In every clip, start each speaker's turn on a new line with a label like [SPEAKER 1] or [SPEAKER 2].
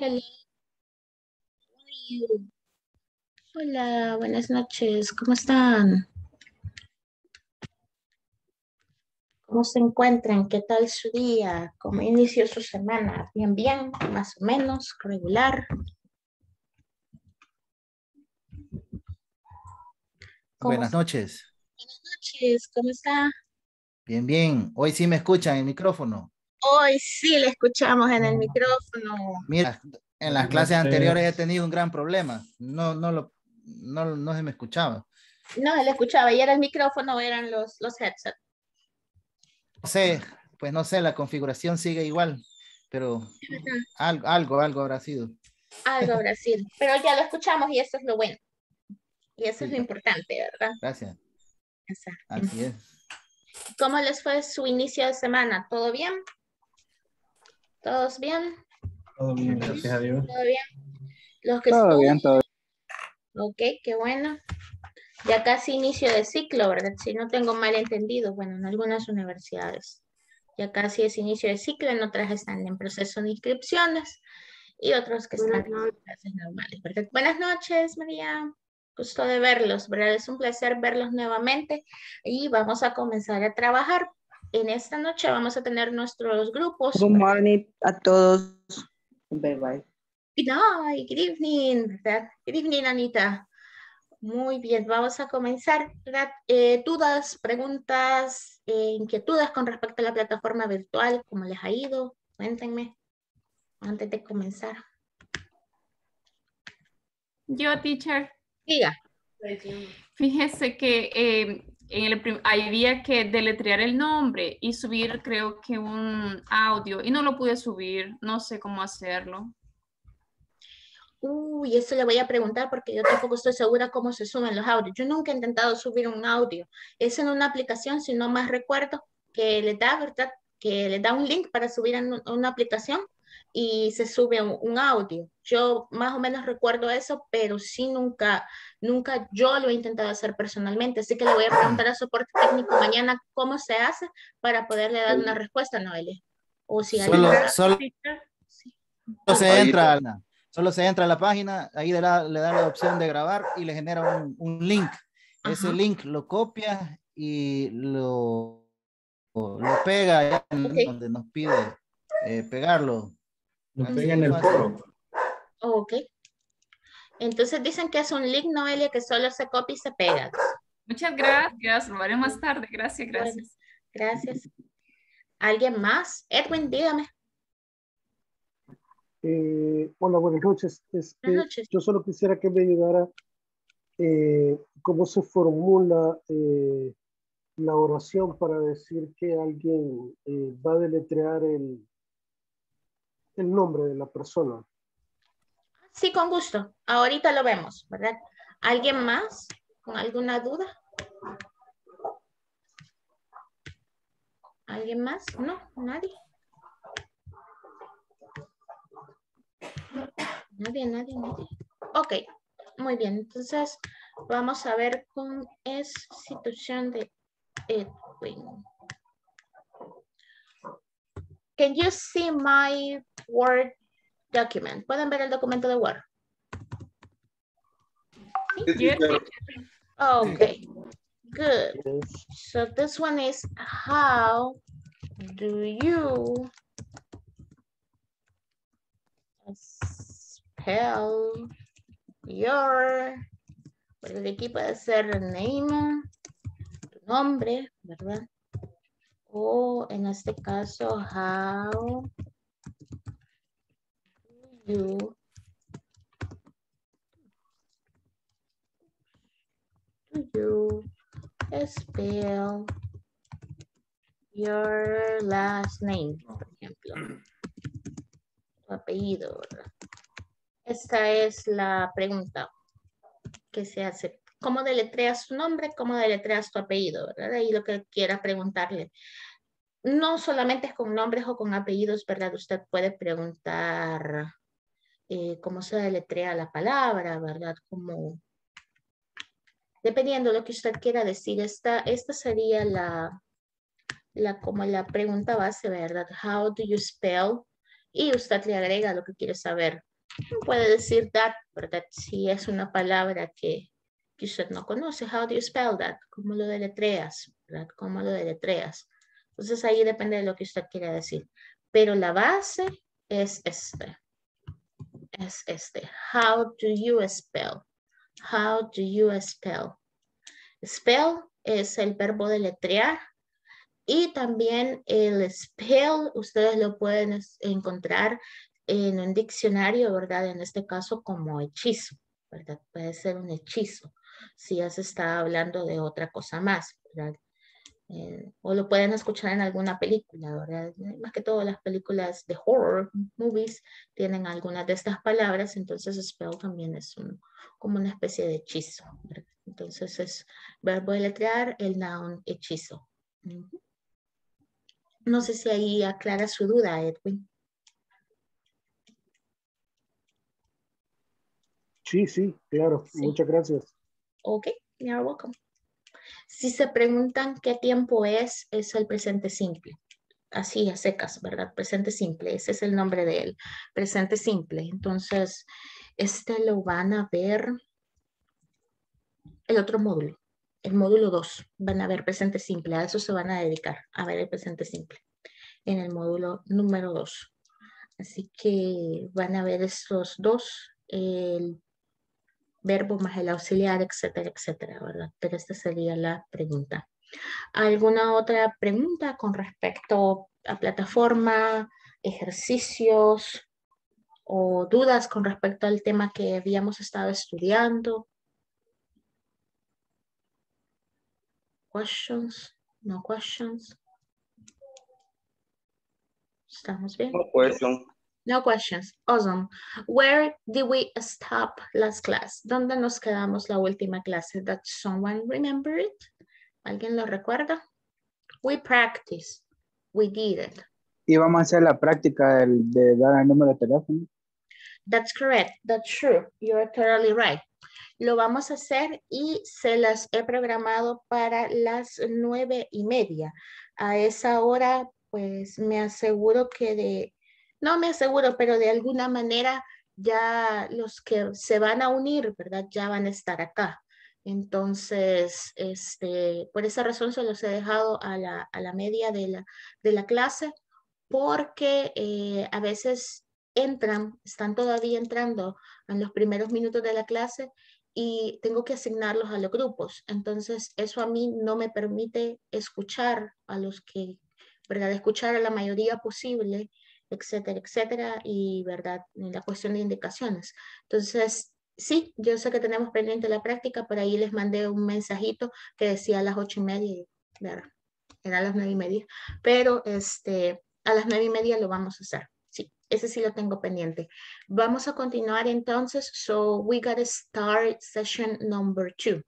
[SPEAKER 1] Hello. How are you? Hola, buenas noches. ¿Cómo están? ¿Cómo se encuentran? ¿Qué tal su día? ¿Cómo inició su semana? ¿Bien, bien? ¿Más o menos? ¿Regular? ¿Cómo
[SPEAKER 2] Buenas noches.
[SPEAKER 1] Buenas noches. ¿Cómo está?
[SPEAKER 2] Bien, bien. Hoy sí me escuchan el micrófono.
[SPEAKER 1] Hoy sí le escuchamos en el micrófono.
[SPEAKER 2] Mira, en las clases anteriores he tenido un gran problema. No, no, lo, no, no se me escuchaba.
[SPEAKER 1] No, él escuchaba. ¿Y era el micrófono o eran los, los headsets?
[SPEAKER 2] No sé, pues no sé, la configuración sigue igual, pero algo, algo, algo habrá sido.
[SPEAKER 1] Algo habrá sido. Pero ya lo escuchamos y eso es lo bueno. Y eso es lo importante, ¿verdad?
[SPEAKER 2] Gracias.
[SPEAKER 1] Exacto.
[SPEAKER 2] Así es.
[SPEAKER 1] ¿Cómo les fue su inicio de semana? ¿Todo bien? ¿Todos bien?
[SPEAKER 3] Todo bien, gracias a Dios.
[SPEAKER 1] ¿Todo bien? Los que
[SPEAKER 4] Todo bien, todo
[SPEAKER 1] Ok, qué bueno. Ya casi inicio de ciclo, ¿verdad? Si no tengo mal entendido, bueno, en algunas universidades. Ya casi es inicio de ciclo, en otras están en proceso de inscripciones y otros que están en clases normales. Perfecto. Buenas noches, María. Gusto de verlos, ¿verdad? Es un placer verlos nuevamente y vamos a comenzar a trabajar. En esta noche vamos a tener nuestros grupos.
[SPEAKER 4] Good morning a todos. Bye bye.
[SPEAKER 1] Good night, good evening, ¿verdad? Good evening, Anita. Muy bien, vamos a comenzar. Eh, dudas, preguntas, eh, inquietudes con respecto a la plataforma virtual, ¿cómo les ha ido? Cuéntenme antes de comenzar.
[SPEAKER 5] Yo, teacher.
[SPEAKER 1] Diga.
[SPEAKER 5] Fíjese que eh, en el había que deletrear el nombre y subir, creo que un audio, y no lo pude subir, no sé cómo hacerlo.
[SPEAKER 1] Uy, eso le voy a preguntar porque yo tampoco estoy segura cómo se suben los audios. Yo nunca he intentado subir un audio. Es en una aplicación, si no más recuerdo, que le da, ¿verdad? Que le da un link para subir un- una aplicación y se sube un, un audio. Yo más o menos recuerdo eso, pero sí nunca, nunca yo lo he intentado hacer personalmente. Así que le voy a preguntar a soporte técnico mañana cómo se hace para poderle dar una respuesta, Noelia. O si alguien-
[SPEAKER 2] Solo, solo
[SPEAKER 5] Teacher.
[SPEAKER 2] se entra, a la- solo se entra a la página, ahí le da, le da la opción de grabar y le genera un, un link. Ese
[SPEAKER 1] Ajá.
[SPEAKER 2] link lo copia y lo, lo pega allá en
[SPEAKER 1] Ok.
[SPEAKER 2] donde nos pide eh, pegarlo.
[SPEAKER 3] Pega en el foro.
[SPEAKER 1] Ok. Entonces dicen que es un link, Noelia, que solo se copia y se pega.
[SPEAKER 5] Muchas gracias, lo haré más tarde. Gracias, gracias.
[SPEAKER 1] Gracias. ¿Alguien más? Edwin, dígame.
[SPEAKER 6] Eh, hola, buenas noches. Este,
[SPEAKER 1] Buenas noches.
[SPEAKER 6] Yo solo quisiera que me ayudara eh, cómo se formula eh, la oración para decir que alguien eh, va a deletrear el, el nombre de la persona.
[SPEAKER 1] Sí, con gusto. Ahorita lo vemos, ¿verdad? ¿Alguien más con alguna duda? ¿Alguien más? No, nadie. Nadie, nadie, nadie. Ok, muy bien. Entonces, vamos a ver con esa situación de Edwin. Can you see my Word document? ¿Pueden ver el documento de Word?
[SPEAKER 5] Yes.
[SPEAKER 1] Okay, good. So this one is how do you spell your, porque aquí puede ser name, tu nombre, ¿verdad? O en este caso, how do you do you spell your last name, por ejemplo? Tu apellido, ¿verdad? Esta es la pregunta que se hace. ¿Cómo deletreas tu nombre? ¿Cómo deletreas tu apellido? ¿verdad? Ahí lo que quiera preguntarle. No solamente es con nombres o con apellidos, ¿verdad? Usted puede preguntar eh, cómo se deletrea la palabra, ¿verdad? Como dependiendo de lo que usted quiera decir, esta, esta sería la, la, como la pregunta base, ¿verdad? How do you spell? Y usted le agrega lo que quiere saber. puede decir that, ¿verdad? Si es una palabra que, que usted no conoce, how do you spell that? ¿Cómo lo deletreas? ¿verdad? ¿Cómo lo deletreas? Entonces ahí depende de lo que usted quiera decir. Pero la base es este. Es este. How do you spell? How do you spell? Spell es el verbo deletrear y también el spell ustedes lo pueden encontrar en un diccionario, ¿verdad? En este caso como hechizo, ¿verdad? Puede ser un hechizo si ya se está hablando de otra cosa más, ¿verdad? Eh, o lo pueden escuchar en alguna película, ¿verdad? Más que todo las películas de horror movies tienen algunas de estas palabras, entonces spell también es un, como una especie de hechizo, ¿verdad? Entonces es verbo deletrear, el noun hechizo. No sé si ahí aclara su duda, Edwin.
[SPEAKER 6] Sí, sí, claro. Muchas gracias.
[SPEAKER 1] Ok, you're welcome. Si se preguntan qué tiempo es, es el presente simple. Así a secas, ¿verdad? Presente simple, ese es el nombre de él. Presente simple. Entonces, este lo van a ver el otro módulo, el módulo 2. Van a ver presente simple, a eso se van a dedicar, a ver el presente simple, en el módulo número 2. Así que van a ver estos dos, el verbo más el auxiliar, etcétera, etcétera, ¿verdad? Pero esta sería la pregunta. ¿Alguna otra pregunta con respecto a plataforma, ejercicios o dudas con respecto al tema que habíamos estado estudiando? Questions? No questions? ¿Estamos bien?
[SPEAKER 7] No question.
[SPEAKER 1] No questions. Awesome. Where did we stop last class? ¿Dónde nos quedamos la última clase? Does someone remember it? ¿Alguien lo recuerda? We practice. We did it.
[SPEAKER 8] Y vamos a hacer la práctica de dar el número de teléfono.
[SPEAKER 1] That's correct. That's true. You're totally right. Lo vamos a hacer y se las he programado para las nueve y media. A esa hora, pues me aseguro que de no me aseguro, pero de alguna manera ya los que se van a unir, ¿verdad? Ya van a estar acá. Entonces, este, por esa razón se los he dejado a la, media de la, de la clase porque eh, a veces entran, están todavía entrando en los primeros minutos de la clase y tengo que asignarlos a los grupos. Entonces, eso a mí no me permite escuchar a los que, ¿verdad? Escuchar a la mayoría posible etcétera, etcétera, y verdad, la cuestión de indicaciones. Entonces, sí, yo sé que tenemos pendiente la práctica, por ahí les mandé un mensajito que decía a las ocho y media, era, era a las nueve y media, pero este, a las nueve y media lo vamos a hacer. Sí, ese sí lo tengo pendiente. Vamos a continuar entonces. So we got to start session number two.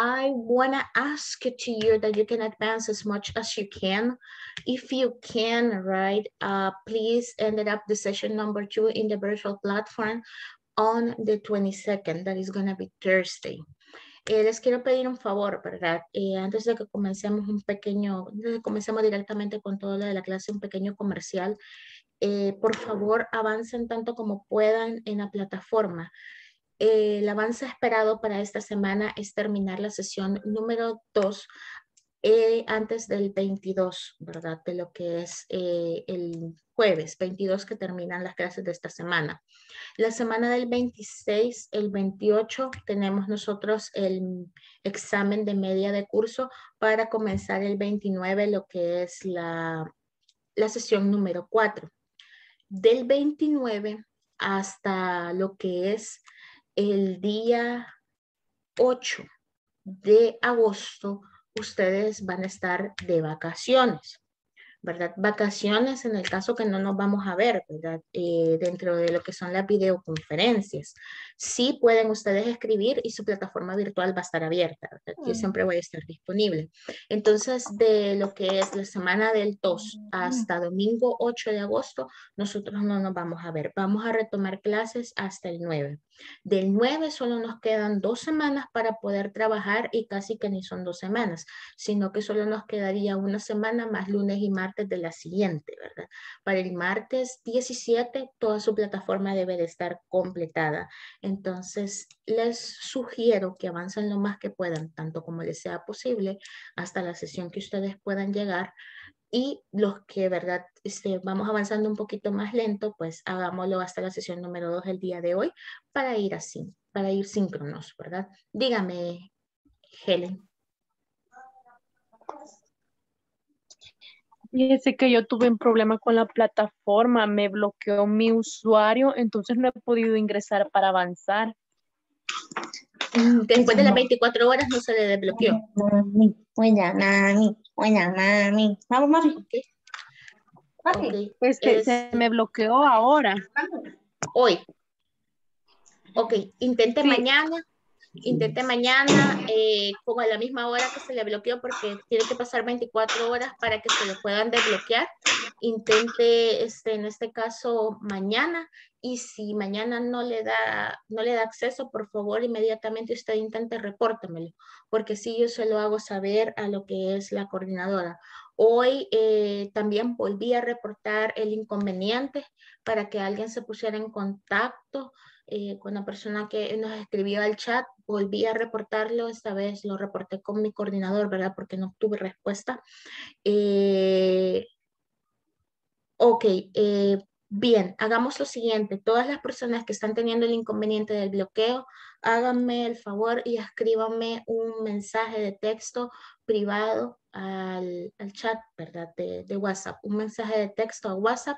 [SPEAKER 1] I want to ask to you that you can advance as much as you can. If you can, right, uh, please end up the session number two in the virtual platform on the 22nd. That is going to be Thursday. Eh, les quiero pedir un favor, ¿verdad? Eh, antes de que comencemos un pequeño, antes de comencemos directamente con todo lo de la clase, un pequeño comercial, eh, por favor avancen tanto como puedan en la plataforma. El avance esperado para esta semana es terminar la sesión número 2 eh, antes del 22, ¿verdad? De lo que es eh, el jueves 22 que terminan las clases de esta semana. La semana del 26, el 28, tenemos nosotros el examen de media de curso para comenzar el 29, lo que es la, la sesión número 4. Del 29 hasta lo que es el día 8 de agosto ustedes van a estar de vacaciones. ¿Verdad? Vacaciones en el caso que no nos vamos a ver, ¿verdad? Eh, dentro de lo que son las videoconferencias. Sí pueden ustedes escribir y su plataforma virtual va a estar abierta, Yo siempre voy a estar disponible. Entonces, de lo que es la semana del 2 hasta domingo 8 de agosto, nosotros no nos vamos a ver. Vamos a retomar clases hasta el 9. Del 9 solo nos quedan dos semanas para poder trabajar y casi que ni son dos semanas, sino que solo nos quedaría una semana más lunes y martes de la siguiente, ¿verdad? Para el martes 17 toda su plataforma debe de estar completada. Entonces les sugiero que avancen lo más que puedan, tanto como les sea posible, hasta la sesión que ustedes puedan llegar y los que, ¿verdad? Este, vamos avanzando un poquito más lento, pues hagámoslo hasta la sesión número 2 el día de hoy para ir así, para ir síncronos, ¿verdad? Dígame, Helen.
[SPEAKER 7] Fíjese que yo tuve un problema con la plataforma, me bloqueó mi usuario, entonces no he podido ingresar para avanzar.
[SPEAKER 1] Después de las 24 horas no se le desbloqueó.
[SPEAKER 9] Mami, buena mami, buena mami. Vamos, mami.
[SPEAKER 1] Okay.
[SPEAKER 7] Okay. Es que se me bloqueó ahora.
[SPEAKER 1] Hoy. Ok, intente
[SPEAKER 7] Sí.
[SPEAKER 1] mañana. Intente mañana eh, como a la misma hora que se le bloqueó porque tiene que pasar 24 horas para que se le puedan desbloquear. Intente este, en este caso mañana y si mañana no le da no le da acceso, por favor inmediatamente usted intente repórtamelo porque si yo se lo hago saber a lo que es la coordinadora. Hoy eh, también volví a reportar el inconveniente para que alguien se pusiera en contacto eh, con la persona que nos escribió al chat. Volví a reportarlo, esta vez lo reporté con mi coordinador, ¿verdad? Porque no tuve respuesta. Eh, ok, eh, bien, hagamos lo siguiente. Todas las personas que están teniendo el inconveniente del bloqueo, háganme el favor y escríbanme un mensaje de texto privado al, al chat, ¿verdad? De, de, WhatsApp, un mensaje de texto a WhatsApp,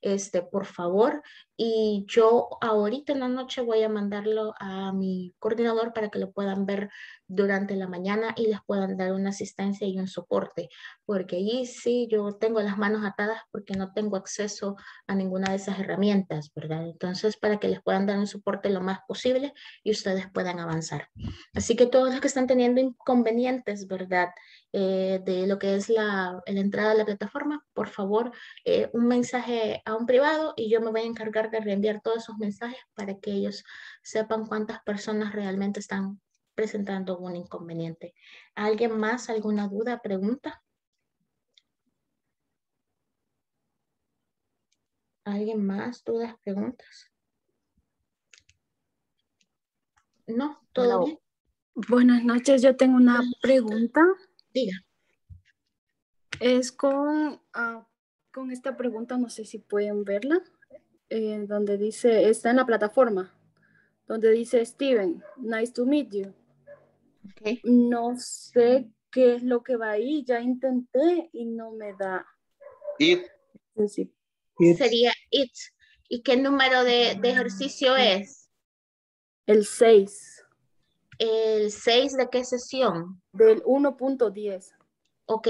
[SPEAKER 1] este, por favor. Y yo ahorita en la noche voy a mandarlo a mi coordinador para que lo puedan ver durante la mañana y les puedan dar una asistencia y un soporte, porque allí sí yo tengo las manos atadas porque no tengo acceso a ninguna de esas herramientas, ¿verdad? Entonces, para que les puedan dar un soporte lo más posible y ustedes puedan avanzar. Así que todos los que están teniendo inconvenientes, ¿verdad? Eh, de lo que es la, la, entrada a la plataforma, por favor, eh, un mensaje a un privado y yo me voy a encargar de reenviar todos esos mensajes para que ellos sepan cuántas personas realmente están presentando un inconveniente. ¿Alguien más? ¿Alguna duda? ¿Pregunta? ¿Alguien más? ¿Dudas? ¿Preguntas? No, todo bien.
[SPEAKER 10] Buenas noches, yo tengo una pregunta.
[SPEAKER 1] Diga.
[SPEAKER 10] Es con, ah, con esta pregunta, no sé si pueden verla, eh, donde dice, está en la plataforma, donde dice Steven, nice to meet you.
[SPEAKER 1] Okay.
[SPEAKER 10] No sé qué es lo que va ahí, ya intenté y no me da.
[SPEAKER 11] It,
[SPEAKER 1] Sería it. ¿Y qué número de, de ejercicio es?
[SPEAKER 10] el 6
[SPEAKER 1] ¿El 6 de qué sesión?
[SPEAKER 10] del 1.10.
[SPEAKER 1] Ok,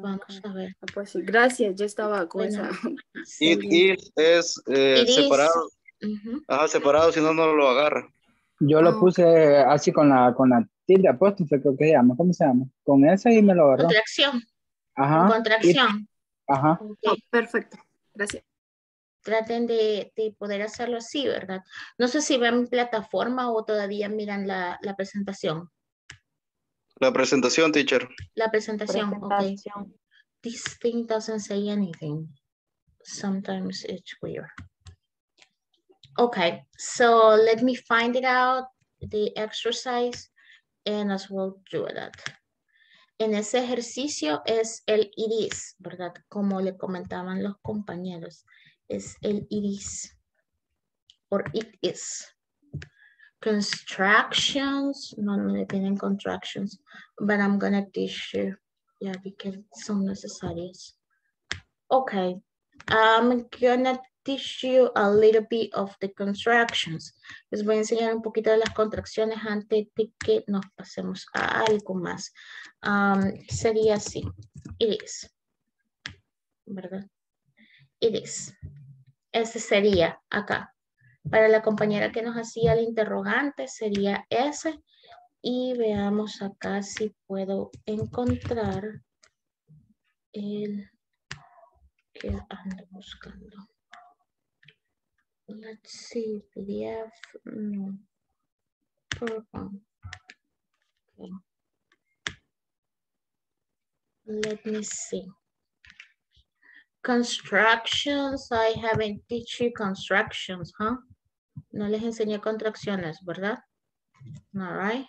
[SPEAKER 1] vamos
[SPEAKER 10] ok.
[SPEAKER 1] a ver.
[SPEAKER 10] Ah, Pues sí, gracias, yo estaba con
[SPEAKER 1] Bueno,
[SPEAKER 10] esa.
[SPEAKER 11] it is es eh,
[SPEAKER 1] It is.
[SPEAKER 11] separado. Ajá, separado, si no, no lo agarra.
[SPEAKER 8] Yo
[SPEAKER 1] Ah,
[SPEAKER 8] lo
[SPEAKER 1] ok.
[SPEAKER 8] puse así con la, con la tilde apóstrofe, creo que se llama. ¿Cómo se llama? Con esa y me lo agarró.
[SPEAKER 1] Contracción.
[SPEAKER 8] Ajá.
[SPEAKER 1] Contracción.
[SPEAKER 8] ajá.
[SPEAKER 1] Ok.
[SPEAKER 10] Oh, perfecto, gracias.
[SPEAKER 1] Traten de, de poder hacerlo así, ¿verdad? No sé si ven plataforma o todavía miran la, la presentación.
[SPEAKER 11] La presentación, teacher.
[SPEAKER 1] La presentación, ok.
[SPEAKER 7] Presentación.
[SPEAKER 1] This thing doesn't say anything. Sometimes it's weird. Okay, so let me find it out, the exercise, and as well do that. En ese ejercicio es el iris, ¿verdad? Como le comentaban los compañeros, es el iris, or it is. Constructions, no, no piden contractions, but I'm gonna teach you, yeah, because son necesarias. Okay, I'm gonna teach you a little bit of the contractions. Les voy a enseñar un poquito de las contracciones antes de que nos pasemos a algo más. Um, sería así. It is. ¿Verdad? It is. Ese sería acá. Para la compañera que nos hacía el interrogante sería ese. Y veamos acá si puedo encontrar el que ando buscando. let's see, PDF, PowerPoint. Okay. Let me see. Constructions, I haven't teach you constructions, huh? No les enseñé contracciones, ¿verdad? All right.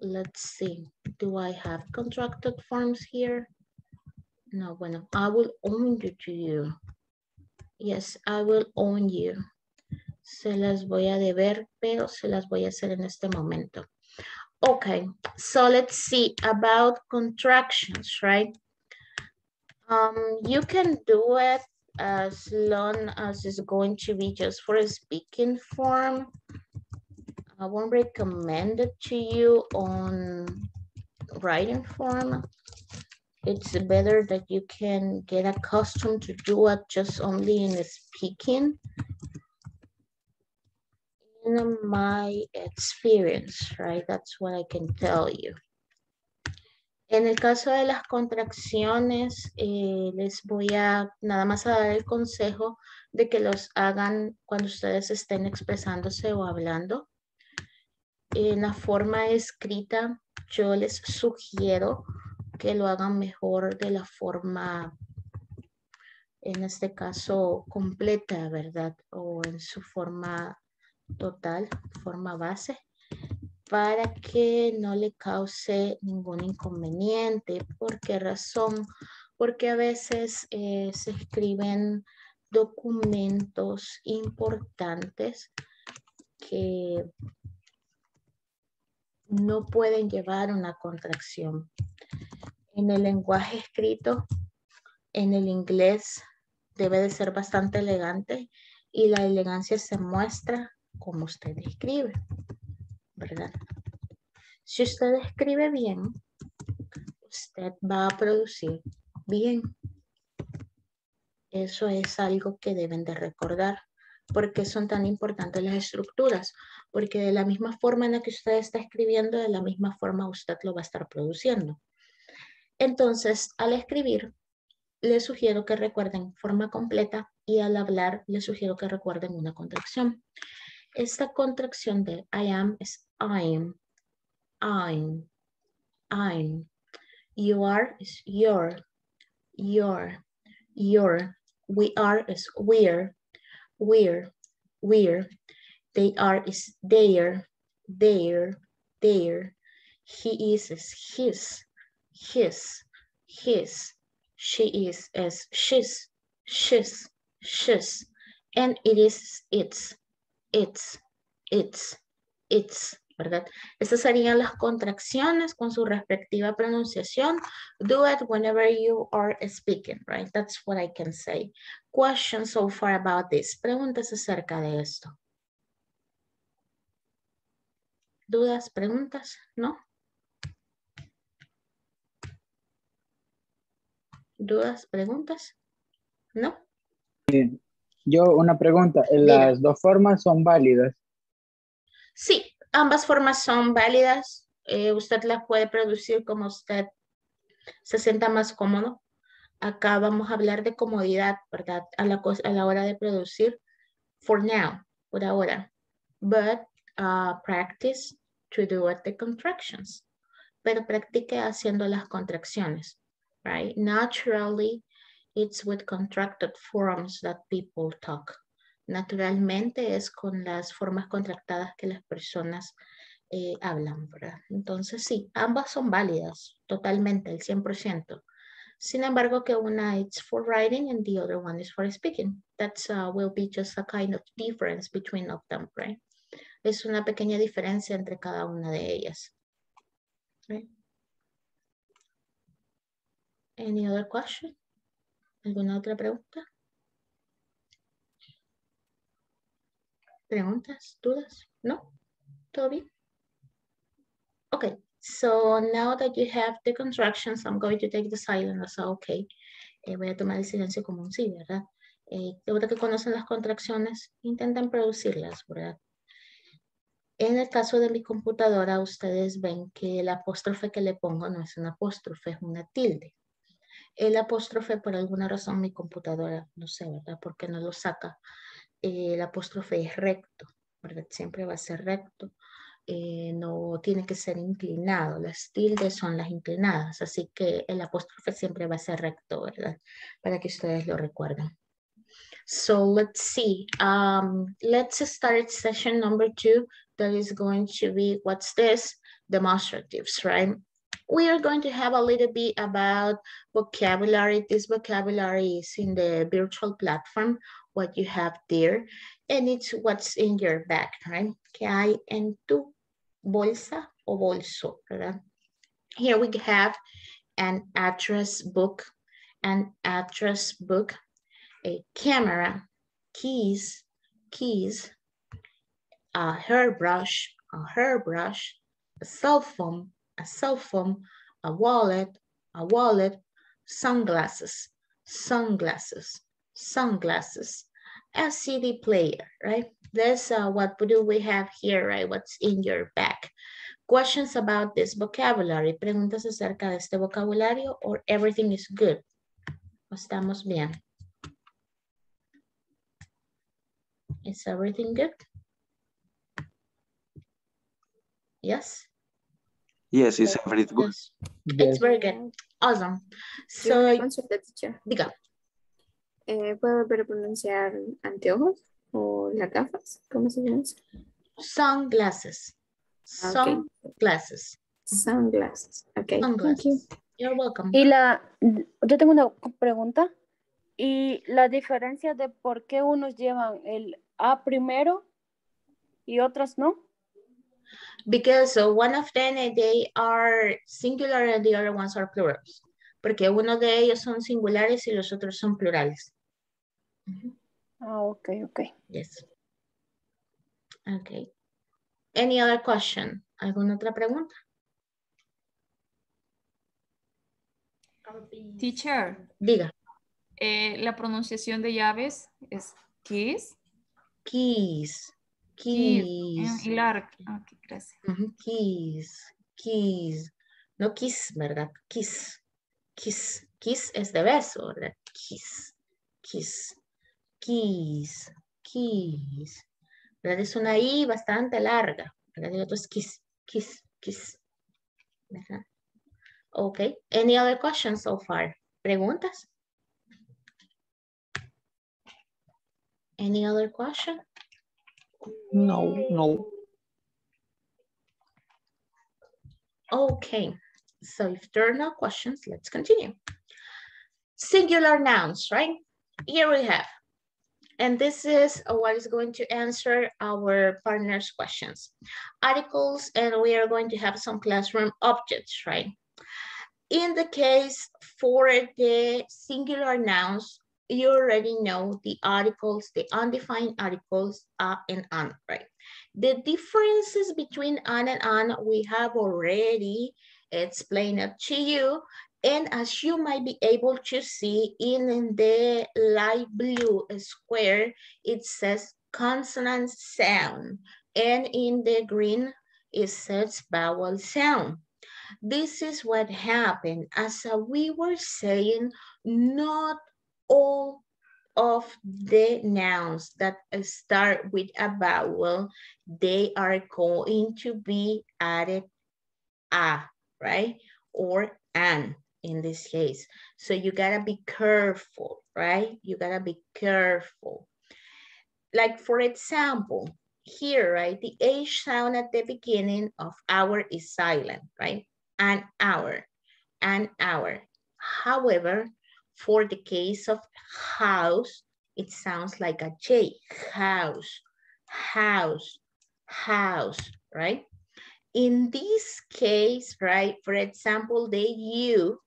[SPEAKER 1] Let's see. Do I have contracted forms here? No, bueno, I will own you to you. Yes, I will own you. Se las voy a deber, pero se las voy a hacer en este momento. Okay, so let's see about contractions, right? Um, you can do it as long as it's going to be just for a speaking form. I won't recommend it to you on writing form. It's better that you can get accustomed to do it just only in speaking. In my experience, right? That's what I can tell you. En el caso de las contracciones, eh, les voy a nada más a dar el consejo de que los hagan cuando ustedes estén expresándose o hablando. En la forma escrita, yo les sugiero que lo hagan mejor de la forma, en este caso, completa, ¿verdad? O en su forma total, forma base para que no le cause ningún inconveniente. ¿Por qué razón? Porque a veces eh, se escriben documentos importantes que no pueden llevar una contracción. En el lenguaje escrito, en el inglés, debe de ser bastante elegante y la elegancia se muestra como usted escribe. ¿Verdad? Si usted escribe bien, usted va a producir bien. Eso es algo que deben de recordar. ¿Por qué son tan importantes las estructuras? Porque de la misma forma en la que usted está escribiendo, de la misma forma usted lo va a estar produciendo. Entonces, al escribir, le sugiero que recuerden forma completa y al hablar, le sugiero que recuerden una contracción. Esta contracción de I am es I'm, I'm, I'm. You are is your, your, your. We are is we're, we're, we're. They are is their, their, their. He is is his, his, his. She is as she's, she's, she's. And it is its, its, its, its. ¿Verdad? Estas serían las contracciones con su respectiva pronunciación. Do it whenever you are speaking, right? That's what I can say. Questions so far about this. Preguntas acerca de esto. ¿Dudas, preguntas? ¿No? ¿Dudas, preguntas? ¿No?
[SPEAKER 8] Bien. Yo una pregunta. ¿Las dos formas son válidas?
[SPEAKER 1] Sí, ambas formas son válidas. Eh, usted las puede producir como usted se sienta más cómodo. Acá vamos a hablar de comodidad, ¿verdad? A la, hora de producir. For now, por ahora. But uh, practice to do the contractions. Pero practique haciendo las contracciones, right? Naturally, it's with contracted forms that people talk. Naturalmente es con las formas contractadas que las personas eh, hablan, ¿verdad? Entonces sí, ambas son válidas totalmente, el 100%. Sin embargo, que una is for writing and the other one is for speaking. That uh, will be just a kind of difference between of them, right? Es una pequeña diferencia entre cada una de ellas. Any other question? ¿Alguna otra pregunta? ¿Preguntas? ¿Dudas? ¿No? ¿Todo bien? Okay, so now that you have the contractions, I'm going to take the silence as okay. Eh, voy a tomar el silencio como un sí, ¿verdad? Eh, de que conocen las contracciones, intentan producirlas, ¿verdad? En el caso de mi computadora, ustedes ven que el apóstrofe que le pongo no es un apóstrofe, es una tilde. El apóstrofe, por alguna razón, mi computadora, no sé, ¿verdad? ¿Por qué no lo saca? Eh, el apóstrofe es recto, ¿verdad? Siempre va a ser recto. Eh, no tiene que ser inclinado. Las tildes son las inclinadas, así que el apóstrofe siempre va a ser recto, ¿verdad? Para que ustedes lo recuerden. So let's see. Um, let's start session number two. That is going to be, what's this? Demonstratives, right? We are going to have a little bit about vocabulary. This vocabulary is in the virtual platform, what you have there, and it's what's in your bag, right? Que hay en tu bolsa o bolso, ¿verdad? Here we have an address book, an address book, a camera, keys, keys, a hairbrush, a hairbrush, a cell phone, a cell phone, a wallet, a wallet, sunglasses, sunglasses, sunglasses, a CD player, right? That's uh, what do we have here, right? What's in your bag. Questions about this vocabulary. Preguntas acerca de este vocabulario or everything is good. Estamos bien. Is everything good? Yes?
[SPEAKER 11] Yes, it's very good.
[SPEAKER 1] Yes. It's very good. Awesome. So,
[SPEAKER 12] Consulta, teacher.
[SPEAKER 1] diga.
[SPEAKER 12] Eh, ¿Puedo volver a pronunciar anteojos o las gafas? ¿Cómo se llama? eso?
[SPEAKER 1] Sunglasses.
[SPEAKER 12] Ah.
[SPEAKER 1] Sunglasses.
[SPEAKER 12] Sunglasses. Ok. Thank you.
[SPEAKER 1] Sunglasses. You're welcome.
[SPEAKER 10] Y la, yo tengo una pregunta. Y la diferencia de por qué unos llevan el A primero y otras no.
[SPEAKER 1] Because uh, one of them, uh, they are singular and the other ones are plurals. Porque uno de ellos son singulares y los otros son plurales.
[SPEAKER 10] Ah, ok, ok.
[SPEAKER 1] Yes. Okay. Any other question? ¿Alguna otra pregunta?
[SPEAKER 5] Teacher,
[SPEAKER 1] Diga.
[SPEAKER 5] eh, la pronunciación de llaves es keys.
[SPEAKER 1] Keys.
[SPEAKER 5] Larga. Ah, ok, gracias.
[SPEAKER 1] Keys. Keys. No kiss, ¿verdad? Kiss. Kiss. Kiss es de beso, ¿verdad? Kiss. Kiss. Keys. Keys. ¿Verdad? Es una I bastante larga. ¿Verdad? Y otro es kiss. Kiss. Kiss. ¿Verdad? Okay. Any other questions so far? ¿Preguntas? Any other question?
[SPEAKER 2] No, no.
[SPEAKER 1] Okay, so if there are no questions, let's continue. Singular nouns, right? Here we have. And this is what is going to answer our partner's questions. Articles, and we are going to have some classroom objects, right? In the case for the singular nouns, you already know the articles, the undefined articles, a and an, right? The differences between an and an, we have already explained it to you. And as you might be able to see in the light blue square, it says consonant sound. And in the green, it says vowel sound. This is what happened. As we were saying, not all of the nouns that start with a vowel, they are going to be added a, right? Or an in this case. So you gotta be careful, right? You gotta be careful. Like for example, here, right? The H sound at the beginning of hour is silent, right? An hour, an hour. However, for the case of house, it sounds like a J, house, house, house, right? In this case, right, for example, the U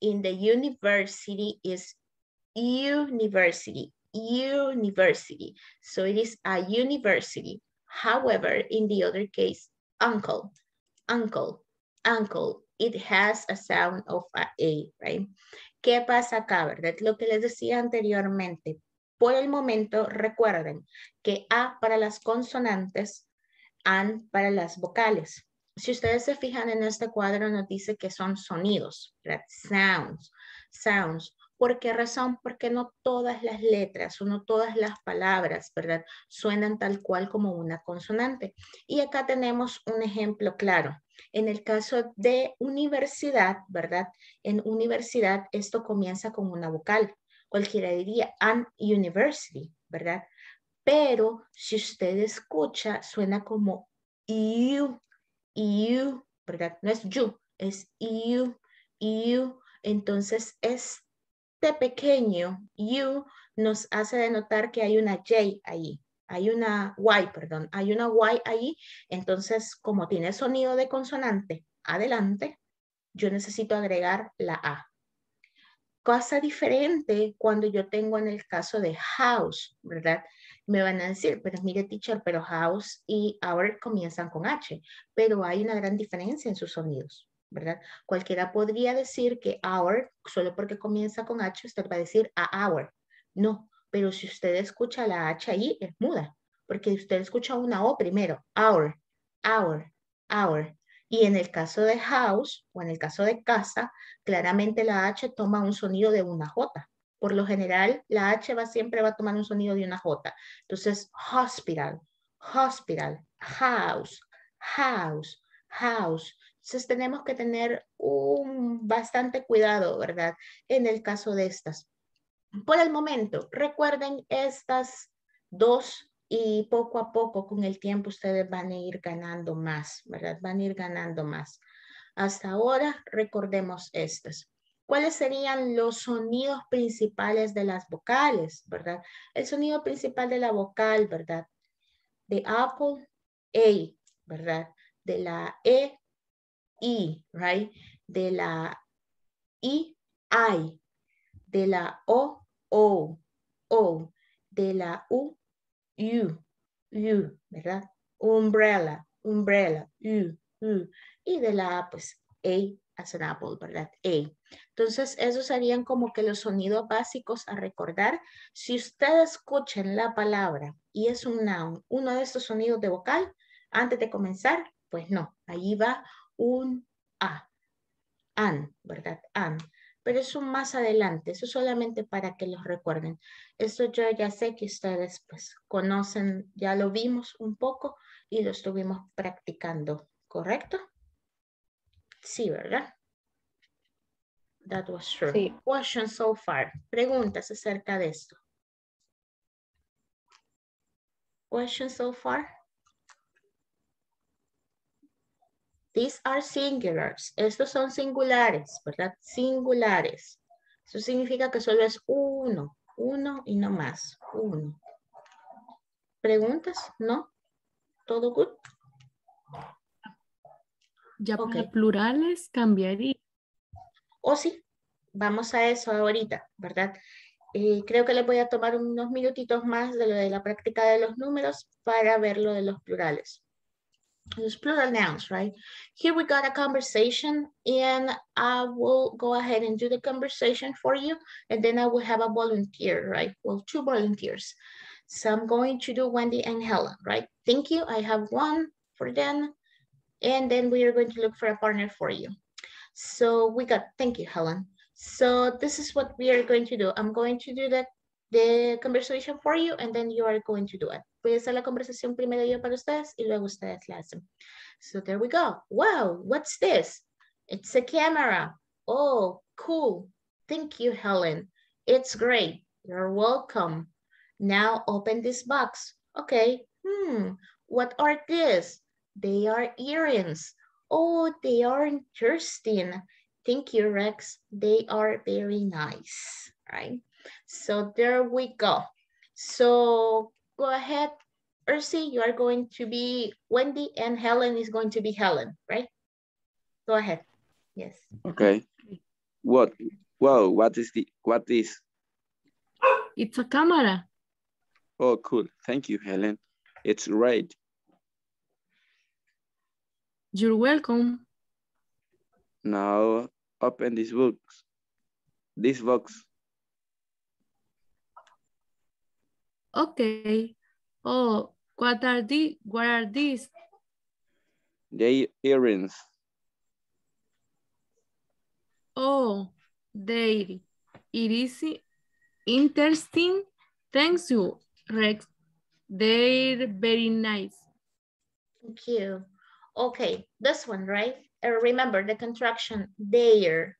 [SPEAKER 1] in the university is university, university. So it is a university. However, in the other case, uncle, uncle, uncle, it has a sound of a A, right? ¿Qué pasa acá, verdad? Lo que les decía anteriormente. Por el momento, recuerden que A para las consonantes, AN para las vocales. Si ustedes se fijan en este cuadro, nos dice que son sonidos, ¿verdad? Sounds, sounds. ¿Por qué razón? Porque no todas las letras o no todas las palabras, ¿verdad? Suenan tal cual como una consonante. Y acá tenemos un ejemplo claro. En el caso de universidad, ¿verdad? En universidad esto comienza con una vocal. Cualquiera diría an university, ¿verdad? Pero si usted escucha, suena como you, you, ¿verdad? No es you, es you, you. Entonces, es este pequeño you nos hace denotar que hay una J ahí, hay una Y, perdón, hay una Y ahí. Entonces, como tiene sonido de consonante adelante, yo necesito agregar la A. Cosa diferente cuando yo tengo en el caso de house, ¿verdad? Me van a decir, pero mire, teacher, pero house y our comienzan con H, pero hay una gran diferencia en sus sonidos. ¿verdad? Cualquiera podría decir que our, solo porque comienza con H, usted va a decir a hour. No, pero si usted escucha la H ahí, es muda, porque usted escucha una O primero, our, our, our. Y en el caso de house o en el caso de casa, claramente la H toma un sonido de una J. Por lo general, la H va, siempre va a tomar un sonido de una J. Entonces, hospital, hospital, house, house, house. Entonces tenemos que tener un bastante cuidado, ¿verdad? En el caso de estas. Por el momento, recuerden estas dos y poco a poco con el tiempo ustedes van a ir ganando más, ¿verdad? Van a ir ganando más. Hasta ahora recordemos estas. ¿Cuáles serían los sonidos principales de las vocales, verdad? El sonido principal de la vocal, ¿verdad? De Apple, A, ¿verdad? De la E, I, right? De la I, I. De la O, O, O. De la U, U, U, ¿verdad? Umbrella, umbrella, U, U. Y de la A, pues, A as an apple, ¿verdad? A. Entonces, esos serían como que los sonidos básicos a recordar. Si usted escucha la palabra y es un noun, uno de estos sonidos de vocal, antes de comenzar, pues no, allí va un A, an, ¿verdad? An. Pero eso más adelante, eso solamente para que los recuerden. Esto yo ya sé que ustedes pues conocen, ya lo vimos un poco y lo estuvimos practicando, ¿correcto? Sí, ¿verdad? That was true.
[SPEAKER 7] Sí.
[SPEAKER 1] Questions so far. Preguntas acerca de esto. Questions so far? These are singulars. Estos son singulares, ¿verdad? Singulares. Eso significa que solo es uno, uno y no más, uno. ¿Preguntas? ¿No? ¿Todo good?
[SPEAKER 7] Ya
[SPEAKER 1] Ok.
[SPEAKER 7] para plurales cambiaría.
[SPEAKER 1] O sí, vamos a eso ahorita, ¿verdad? Eh, creo que les voy a tomar unos minutitos más de lo de la práctica de los números para ver lo de los plurales. Los plural nouns, right? Here we got a conversation and I will go ahead and do the conversation for you and then I will have a volunteer, right? Well, two volunteers. So I'm going to do Wendy and Helen, right? Thank you. I have one for them. And then we are going to look for a partner for you. So we got, thank you, Helen. So this is what we are going to do. I'm going to do the, the conversation for you and then you are going to do it. Voy a hacer la conversación primero yo para ustedes y luego ustedes la hacen. So there we go. Wow, what's this? It's a camera. Oh, cool. Thank you, Helen. It's great. You're welcome. Now open this box. Okay. Hmm. What are these? They are earrings. Oh, they are interesting. Thank you, Rex. They are very nice, right? So there we go. So go ahead, Ursi, you are going to be Wendy and Helen is going to be Helen, right? Go ahead. Yes.
[SPEAKER 11] Okay. What? Wow, what is the, what is?
[SPEAKER 7] It's a camera.
[SPEAKER 11] Oh, cool. Thank you, Helen. It's right.
[SPEAKER 7] You're welcome.
[SPEAKER 11] Now open this box. This box.
[SPEAKER 7] Oh, Okay. Oh, what are the what are these?
[SPEAKER 11] They earrings.
[SPEAKER 13] Oh, they. It is interesting. Thanks you, Rex. They're very nice.
[SPEAKER 1] Thank you. Okay, this one, right? Uh, remember the contraction, there,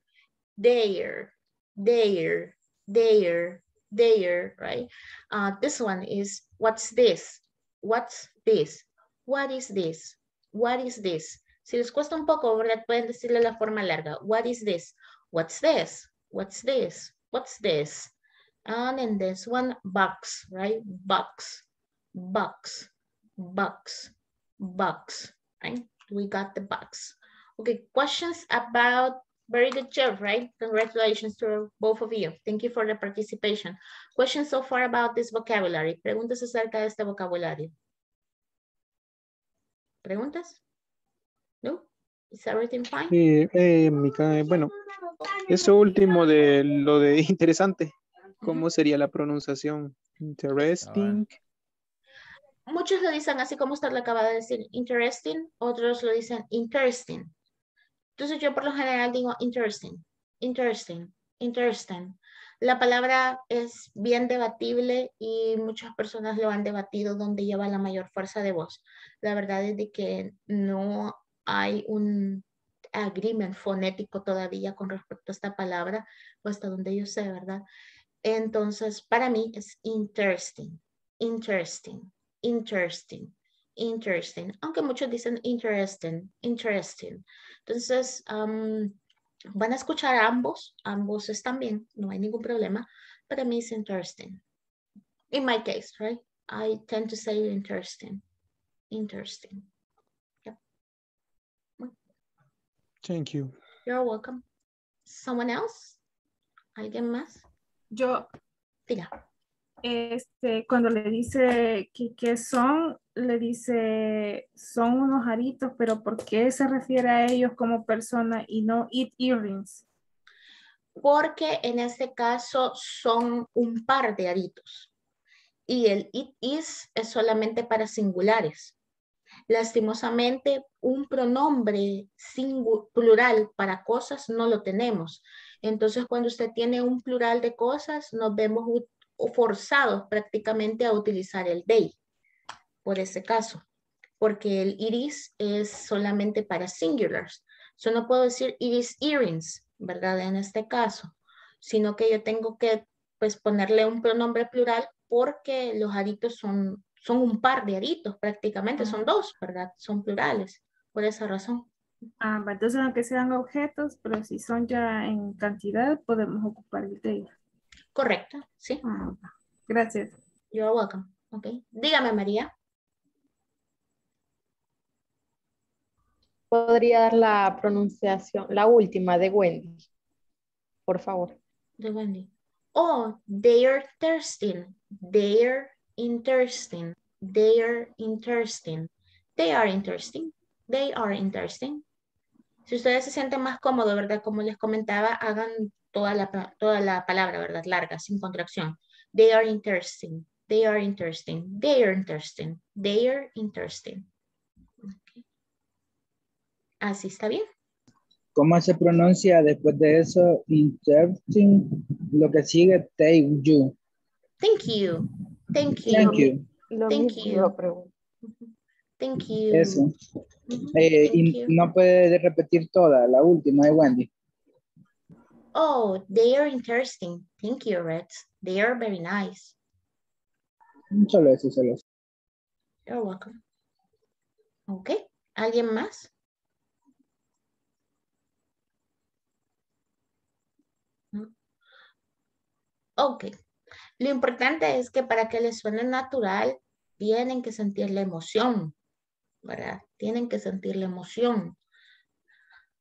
[SPEAKER 1] there, there, there, there, right? Uh, this one is, what's this? What's this? What is this? What is this? Si les cuesta un poco, ¿verdad? Pueden decirle la forma larga. What is this? What's this? What's this? What's this? And in this one, box, right? Box, box, box, box, right? We got the box. Okay, questions about, very good job, right? Congratulations to both of you. Thank you for the participation. Questions so far about this vocabulary. Preguntas acerca de este vocabulario. ¿Preguntas? No? Is everything fine?
[SPEAKER 3] Eh, eh, Mica, bueno, eso último de lo de interesante, ¿cómo sería la pronunciación? Interesting.
[SPEAKER 1] Muchos lo dicen así como usted lo acaba de decir, interesting, otros lo dicen interesting. Entonces yo por lo general digo interesting, interesting, interesting. La palabra es bien debatible y muchas personas lo han debatido donde lleva la mayor fuerza de voz. La verdad es de que no hay un agreement fonético todavía con respecto a esta palabra, hasta donde yo sé, ¿verdad? Entonces, para mí es interesting, interesting, interesting, interesting, aunque muchos dicen interesting, interesting. Entonces, um, van a escuchar a ambos, ambos están bien, no hay ningún problema. Para mí es interesting. In my case, right? I tend to say interesting, interesting. Yep.
[SPEAKER 3] Thank you.
[SPEAKER 1] You're welcome. Someone else? ¿Alguien más?
[SPEAKER 10] Yo,
[SPEAKER 1] Diga.
[SPEAKER 10] Este, cuando le dice que, son, le dice, son unos aritos, pero ¿por qué se refiere a ellos como persona y no eat earrings?
[SPEAKER 1] Porque en este caso son un par de aritos. Y el it is es solamente para singulares. Lastimosamente, un pronombre plural para cosas no lo tenemos. Entonces, cuando usted tiene un plural de cosas, nos vemos forzados prácticamente a utilizar el they, por ese caso, porque el iris es solamente para singulars. Yo no puedo decir iris earrings, ¿verdad? En este caso, sino que yo tengo que pues ponerle un pronombre plural porque los aritos son, son un par de aritos prácticamente, son dos, ¿verdad? Son plurales, por esa razón.
[SPEAKER 10] Ah, entonces aunque sean objetos, pero si son ya en cantidad, podemos ocupar el they.
[SPEAKER 1] Correcto, sí.
[SPEAKER 10] Ah. Gracias.
[SPEAKER 1] You're welcome. Ok. Dígame, María.
[SPEAKER 7] Podría dar la pronunciación, la última de Wendy, por favor.
[SPEAKER 1] De Wendy. Oh, they're thirsty. They're interesting. They're interesting. They are interesting. They are interesting. Si ustedes se sienten más cómodos, ¿verdad? Como les comentaba, hagan toda la, pa- toda la palabra, ¿verdad? Larga, sin contracción. They are interesting. They are interesting. They are interesting. They are interesting. Así está bien.
[SPEAKER 8] ¿Cómo se pronuncia después de eso? Interesting. Lo que sigue, take you.
[SPEAKER 1] Thank you. Thank you.
[SPEAKER 8] Thank you.
[SPEAKER 7] Lo
[SPEAKER 1] Thank you. Thank you.
[SPEAKER 8] Eso. Eh,
[SPEAKER 1] thank
[SPEAKER 8] y
[SPEAKER 1] you.
[SPEAKER 8] no puede repetir toda, la última de Wendy.
[SPEAKER 1] Oh, they are interesting. Thank you, Rex. They are very nice.
[SPEAKER 8] Solo eso, solo eso.
[SPEAKER 1] You're welcome. Ok. ¿Alguien más? No. Ok. Lo importante es que para que les suene natural, tienen que sentir la emoción, ¿verdad? Tienen que sentir la emoción.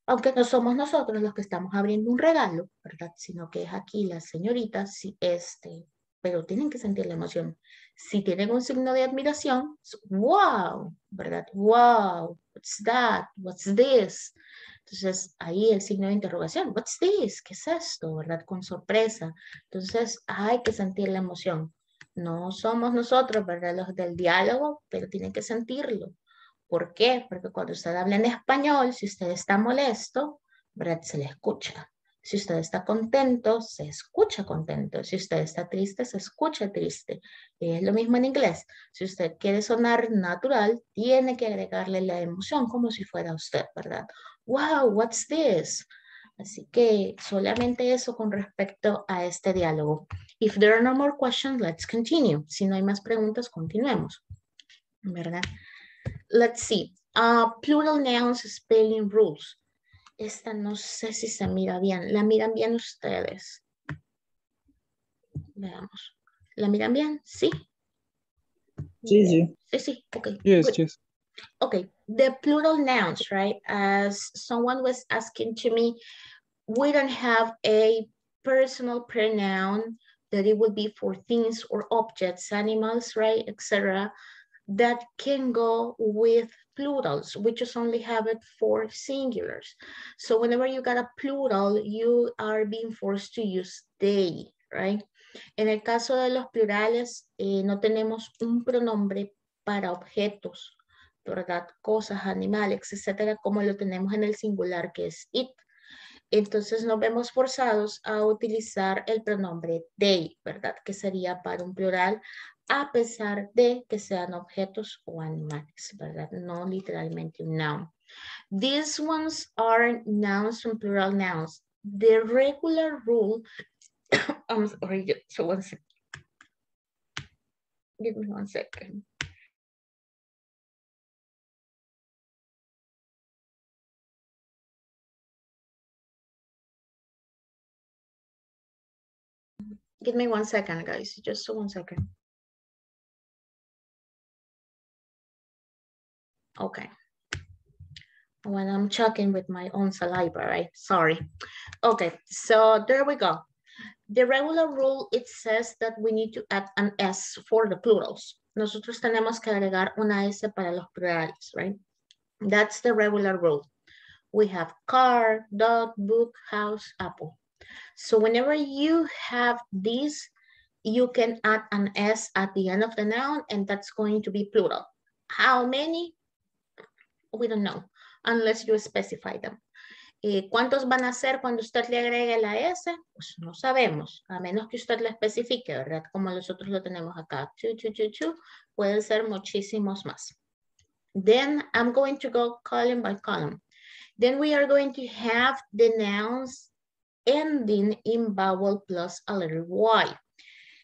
[SPEAKER 1] Aunque no somos nosotros los que estamos abriendo un regalo, ¿verdad? Sino que es aquí las señoritas, sí, este, pero tienen que sentir la emoción. Si tienen un signo de admiración, wow, ¿verdad? Wow, what's that? What's this? Entonces, ahí el signo de interrogación, what's this? ¿Qué es esto? ¿Verdad? Con sorpresa. Entonces, hay que sentir la emoción. No somos nosotros, ¿verdad? Los del diálogo, pero tienen que sentirlo. ¿Por qué? Porque cuando usted habla en español, si usted está molesto, ¿verdad? Se le escucha. Si usted está contento, se escucha contento. Si usted está triste, se escucha triste. Es lo mismo en inglés. Si usted quiere sonar natural, tiene que agregarle la emoción como si fuera usted, ¿verdad? Wow, what's this? Así que solamente eso con respecto a este diálogo. If there are no more questions, let's continue. Si no hay más preguntas, continuemos. ¿Verdad? Let's see. Uh, plural nouns spelling rules. Esta no sé si se mira bien. ¿La miran bien ustedes? Veamos. ¿La miran bien? Sí.
[SPEAKER 8] Sí, sí.
[SPEAKER 1] Sí, sí. Okay.
[SPEAKER 3] Yes,
[SPEAKER 1] good.
[SPEAKER 3] yes.
[SPEAKER 1] Okay. The plural nouns, right? As someone was asking to me, we don't have a personal pronoun that it would be for things or objects, animals, right, etc. that can go with plurals. We just only have it for singulars. So whenever you got a plural, you are being forced to use they, right? En el caso de los plurales, eh, no tenemos un pronombre para objetos, ¿verdad? Cosas, animales, etcétera, como lo tenemos en el singular, que es it. Entonces nos vemos forzados a utilizar el pronombre they, ¿verdad? Que sería para un plural a pesar de que sean objetos o animales, ¿verdad? No literalmente un noun. These ones are nouns and plural nouns. The regular rule, I'm sorry, so one second. Give me one second. Give me one second, guys, just one second. Okay. When I'm checking with my own saliva, right? Sorry. Okay, so there we go. The regular rule, it says that we need to add an S for the plurals. Nosotros tenemos que agregar una S para los plurales, right? That's the regular rule. We have car, dog, book, house, apple. So whenever you have this, you can add an S at the end of the noun and that's going to be plural. How many? We don't know, unless you specify them. Eh, ¿Cuántos van a ser cuando usted le agregue la S? Pues no sabemos, a menos que usted lo especifique, ¿verdad? Como nosotros lo tenemos acá. Two, two, two, two. Pueden ser muchísimos más. Then I'm going to go column by column. Then we are going to have the nouns ending in vowel plus a letter Y.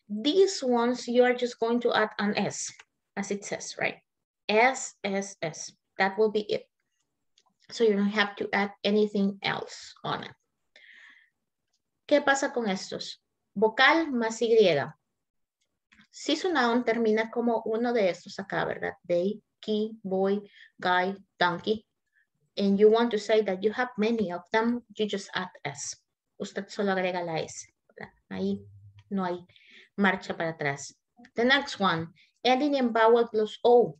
[SPEAKER 1] These ones, you are just going to add an S, as it says, right? S, S, S. That will be it. So you don't have to add anything else on it. ¿Qué pasa con estos? Vocal más Y. Si su noun termina como uno de estos acá, ¿verdad? They, key, boy, guy, donkey. And you want to say that you have many of them, you just add S. Usted solo agrega la S. Ahí no hay marcha para atrás. The next one, ending in vowel plus O.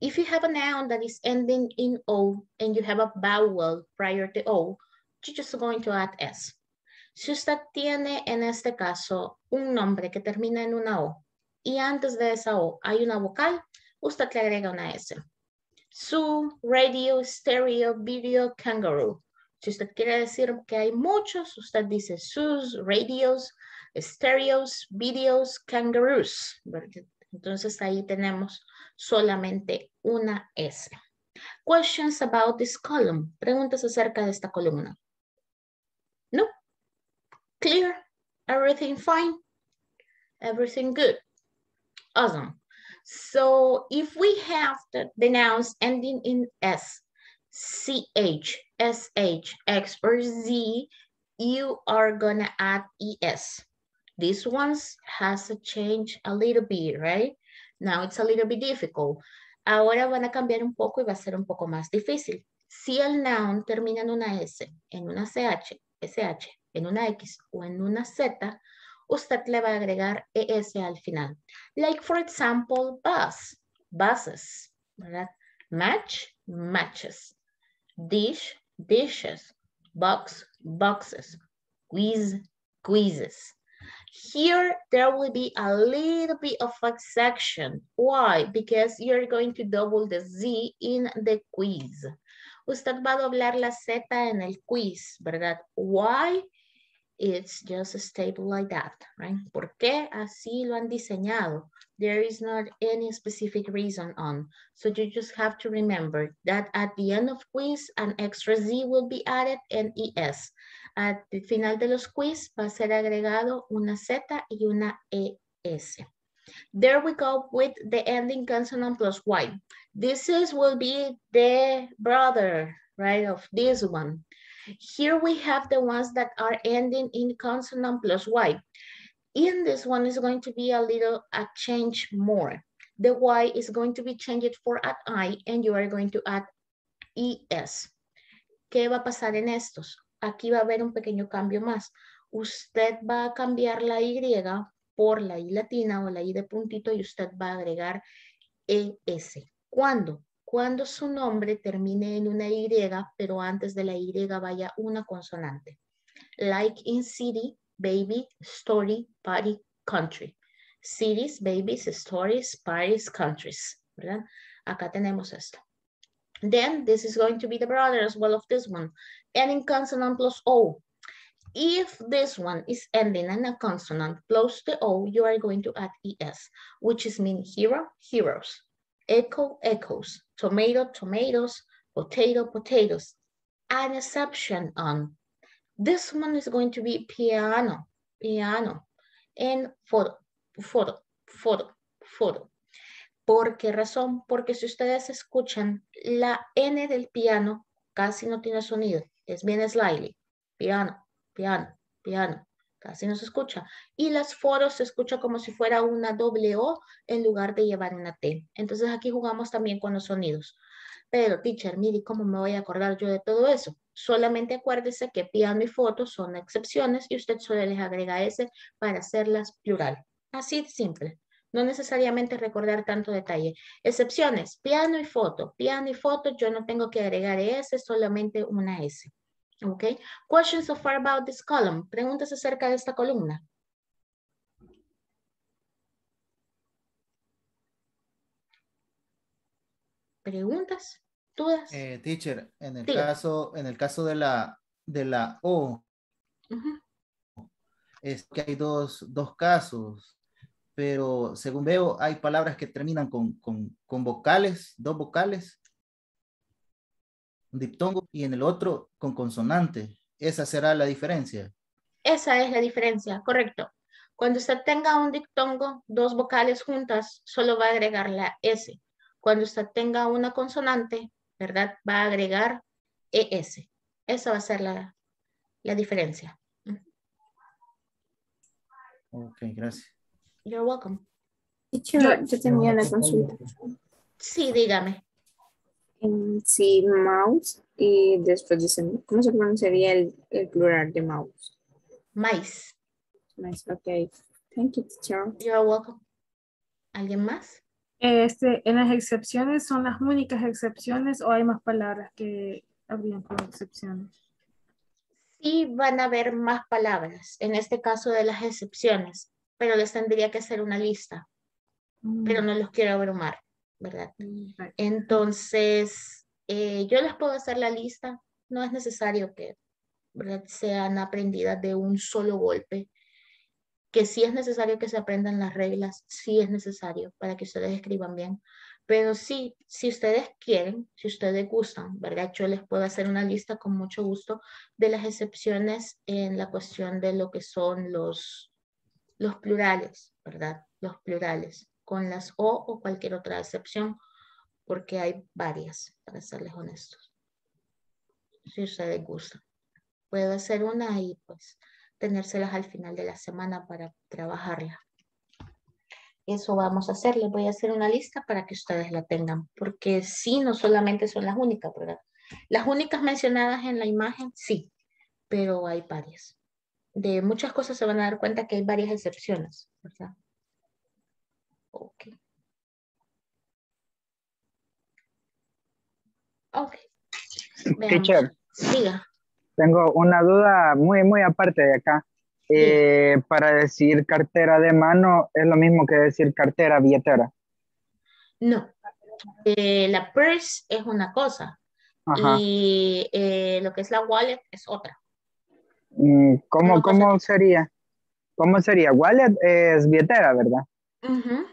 [SPEAKER 1] If you have a noun that is ending in O and you have a vowel prior to O, you're just going to add S. Si usted tiene en este caso un nombre que termina en una O y antes de esa O hay una vocal, usted le agrega una S. Su, radio, stereo, video, kangaroo. Si usted quiere decir que hay muchos, usted dice sus, radios, stereos, videos, kangaroos. Entonces ahí tenemos solamente una S. Questions about this column. Preguntas acerca de esta columna. No? Clear? Everything fine? Everything good? Awesome. So if we have the, the nouns ending in S, CH, SH, X, or Z, you are gonna add ES. This ones has to change a little bit, right? Now it's a little bit difficult. Ahora van a cambiar un poco y va a ser un poco más difícil. Si el noun termina en una S, en una CH, SH, en una X o en una Z, usted le va a agregar ES al final. Like for example, bus, buses, ¿verdad? Match, matches. Dish, dishes. Box, boxes. Quiz, quizzes. Here, there will be a little bit of a section. Why? Because you're going to double the Z in the quiz. Usted va a doblar la Z en el quiz, ¿verdad? Why? It's just a stable like that, right? ¿Por qué así lo han diseñado? There is not any specific reason on. So you just have to remember that at the end of quiz, an extra Z will be added and ES. At Al final de los quiz va a ser agregado una Z y una ES. There we go with the ending consonant plus Y. This is will be the brother, right, of this one. Here we have the ones that are ending in consonant plus Y. In this one is going to be a little a change more. The Y is going to be changed for at I and you are going to add ES. ¿Qué va a pasar en estos? Aquí va a haber un pequeño cambio más. Usted va a cambiar la Y por la I latina o la I de puntito y usted va a agregar ES. ¿Cuándo? Cuando su nombre termine en una Y, pero antes de la Y vaya una consonante. Like in city, baby, story, party, country. Cities, babies, stories, parties, countries. ¿verdad? Acá tenemos esto. Then this is going to be the brother as well of this one. Ending consonant plus O. If this one is ending in a consonant plus the O, you are going to add ES, which is mean hero, heroes. Echo, echoes. Tomato, tomatoes. Potato, potatoes. An exception on. This one is going to be piano, piano. And photo, photo, photo, photo. ¿Por qué razón? Porque si ustedes escuchan, la N del piano casi no tiene sonido. Es bien slightly. Piano, piano, piano. Casi no se escucha. Y las foros se escucha como si fuera una doble O en lugar de llevar una T. Entonces aquí jugamos también con los sonidos. Pero, teacher, mire, ¿cómo me voy a acordar yo de todo eso? Solamente acuérdese que piano y foto son excepciones y usted solo les agrega ese para hacerlas plural. Así de simple. No necesariamente recordar tanto detalle. Excepciones, piano y foto. Piano y foto, yo no tengo que agregar S, solamente una S. ¿Ok? Questions so far about this column. Preguntas acerca de esta columna. ¿Preguntas? ¿Dudas?
[SPEAKER 2] Eh, teacher, en el caso, en el caso de la de la O, es que hay dos, dos casos pero según veo, hay palabras que terminan con, con, con vocales, dos vocales, diptongo, y en el otro con consonante. ¿Esa será la diferencia?
[SPEAKER 1] Esa es la diferencia, correcto. Cuando usted tenga un diptongo, dos vocales juntas, solo va a agregar la S. Cuando usted tenga una consonante, ¿verdad? Va a agregar ES. Esa va a ser la, la diferencia.
[SPEAKER 2] Ok, gracias.
[SPEAKER 1] You're welcome.
[SPEAKER 12] Yo, yo tenía una consulta.
[SPEAKER 1] Sí, dígame.
[SPEAKER 12] Sí, mouse y después dicen, ¿cómo se pronunciaría el, el plural de mouse?
[SPEAKER 1] Mice.
[SPEAKER 12] Mice, ok. Thank you, teacher.
[SPEAKER 1] You're welcome. ¿Alguien más?
[SPEAKER 13] Este, en las excepciones, ¿son las únicas excepciones o hay más palabras que habrían como excepciones?
[SPEAKER 1] Sí, van a haber más palabras, en este caso de las excepciones pero les tendría que hacer una lista, pero no los quiero abrumar, ¿verdad? Entonces, eh, yo les puedo hacer la lista, no es necesario que ¿verdad? sean aprendidas de un solo golpe, que sí es necesario que se aprendan las reglas, sí es necesario para que ustedes escriban bien, pero sí, si ustedes quieren, si ustedes gustan, ¿verdad? Yo les puedo hacer una lista con mucho gusto de las excepciones en la cuestión de lo que son los, los plurales, ¿verdad? Los plurales, con las O o cualquier otra excepción, porque hay varias, para serles honestos. Si ustedes gustan. Puedo hacer una y pues tenérselas al final de la semana para trabajarla. Eso vamos a hacer. Les voy a hacer una lista para que ustedes la tengan, porque sí, no solamente son las únicas. Las únicas mencionadas en la imagen, sí, pero hay varias de muchas cosas se van a dar cuenta que hay varias excepciones, ¿verdad? Ok. Ok.
[SPEAKER 8] Teacher.
[SPEAKER 1] Siga.
[SPEAKER 8] Tengo una duda muy, muy aparte de acá. eh, para decir cartera de mano es lo mismo que decir cartera billetera.
[SPEAKER 1] No. Eh, la purse es una cosa
[SPEAKER 8] Ajá.
[SPEAKER 1] y eh, lo que es la wallet es otra.
[SPEAKER 8] Mm, ¿Cómo, cómo sería? ¿Cómo sería? Wallet es billetera, ¿verdad?
[SPEAKER 1] Ujú.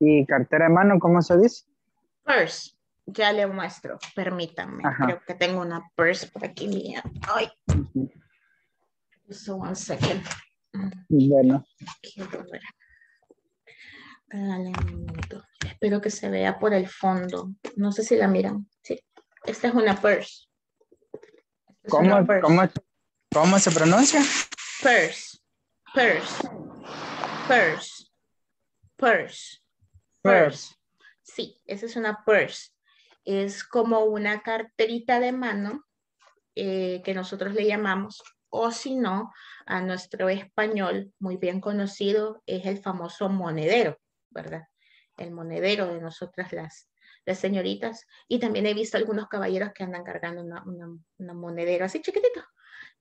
[SPEAKER 8] Y cartera de mano, ¿cómo se dice?
[SPEAKER 1] Purse. Ya le muestro. Permítanme.
[SPEAKER 8] Ajá.
[SPEAKER 1] Creo que tengo una purse por aquí mía. Ay. Just one second.
[SPEAKER 8] Bueno,
[SPEAKER 1] Quiero ver. Dale un minuto. Espero que se vea por el fondo. No sé si la miran. Sí. Esta es una purse. Es
[SPEAKER 8] ¿cómo,
[SPEAKER 1] una purse.
[SPEAKER 8] cómo, cómo se pronuncia?
[SPEAKER 1] Purse. Purse. Purse. Purse.
[SPEAKER 8] Purse.
[SPEAKER 1] Sí, esa es una purse. Es como una carterita de mano eh, que nosotros le llamamos, o si no, a nuestro español muy bien conocido es el famoso monedero, ¿verdad? El monedero de nosotras las, las señoritas. Y también he visto algunos caballeros que andan cargando una, una, una monedero así chiquitito.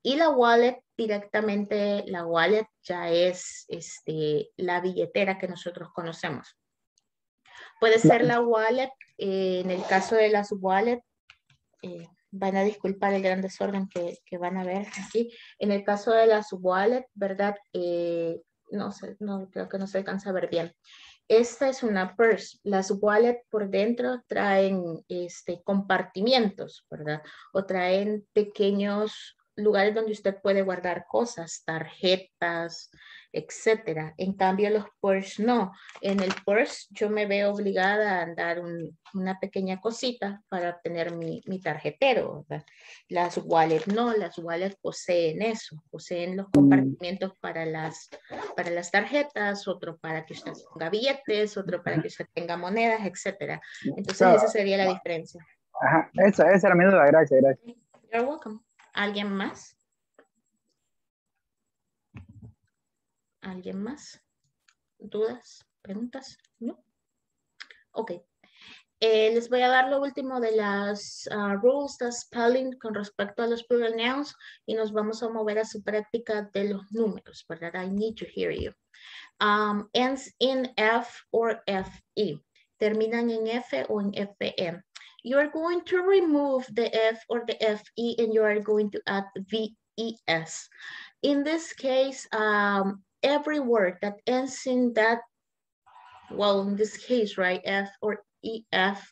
[SPEAKER 1] Y la wallet directamente, la wallet ya es este, la billetera que nosotros conocemos. Puede ser la wallet, eh, en el caso de las wallet, eh, van a disculpar el gran desorden que, que, van a ver aquí. En el caso de las wallet, ¿verdad? Eh, no sé, no, creo que no se alcanza a ver bien. Esta es una purse. Las wallet por dentro traen este, compartimientos, ¿verdad? O traen pequeños lugares donde usted puede guardar cosas, tarjetas, etcétera. En cambio, los purse no. En el purse yo me veo obligada a andar un, una pequeña cosita para obtener mi, mi tarjetero. ¿verdad? Las wallet no, las wallet poseen eso, poseen los compartimentos para las, para las tarjetas, otro para que usted ponga billetes, otro para que usted tenga monedas, etcétera. Entonces, esa sería la diferencia.
[SPEAKER 8] Ajá, esa, esa era mi duda, gracias, gracias.
[SPEAKER 1] You're welcome. ¿Alguien más? ¿Alguien más? ¿Dudas? ¿Preguntas? ¿No? Ok. Eh, les voy a dar lo último de las ah, rules de spelling con respecto a los plural nouns y nos vamos a mover a su práctica de los números, ¿verdad? I need to hear you. Um, ends in F or FE. Terminan en F o en FE. You are going to remove the F or the FE and you are going to add VES. In this case, um, every word that ends in that, well, in this case, right, F or EF,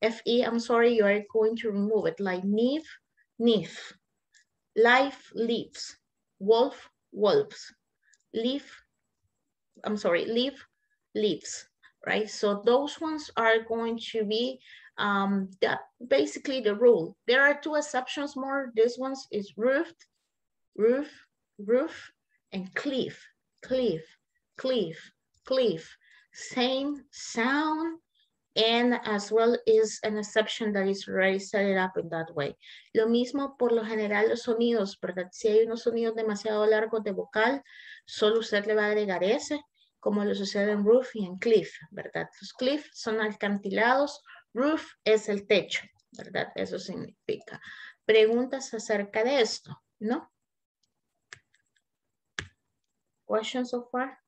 [SPEAKER 1] FE, I'm sorry, you are going to remove it, like NIF, NIF, life, leaves, wolf, wolves, leaf, I'm sorry, leaf, leaves, right? So those ones are going to be um, that basically the rule. There are two exceptions more. This one's is roofed, roof, roof, and cliff, cliff, cliff, cliff. Same sound, and as well is an exception that is already set up in that way. Lo mismo por lo general los sonidos, ¿verdad? Si hay unos sonidos demasiado largos de vocal, solo usted le va a agregar ese, como lo sucede en roof y en cliff, ¿verdad? Los cliff son alcantilados, roof es el techo, ¿verdad? Eso significa. Preguntas acerca de esto, ¿no? Questions so far?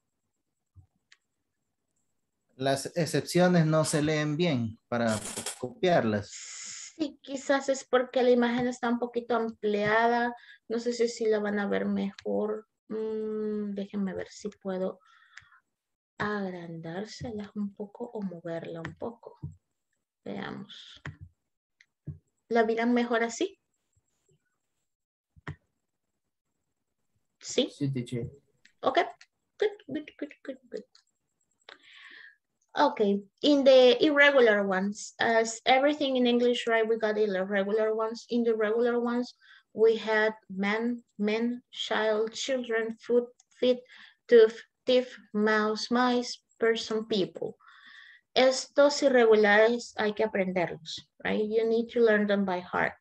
[SPEAKER 2] Las excepciones no se leen bien para copiarlas.
[SPEAKER 1] Sí, quizás es porque la imagen está un poquito ampliada. No sé si, si la van a ver mejor. Mm, déjenme ver si puedo agrandárselas un poco o moverla un poco. Veamos. ¿La miran mejor así? Sí.
[SPEAKER 14] Sí, teacher.
[SPEAKER 1] Okay. Good, good, good, good, good. Okay, in the irregular ones, as everything in English, right, we got the irregular ones. In the regular ones, we had man, men, child, children, foot, feet, tooth, thief, mouse, mice, person, people. Estos irregulares hay que aprenderlos, right? You need to learn them by heart.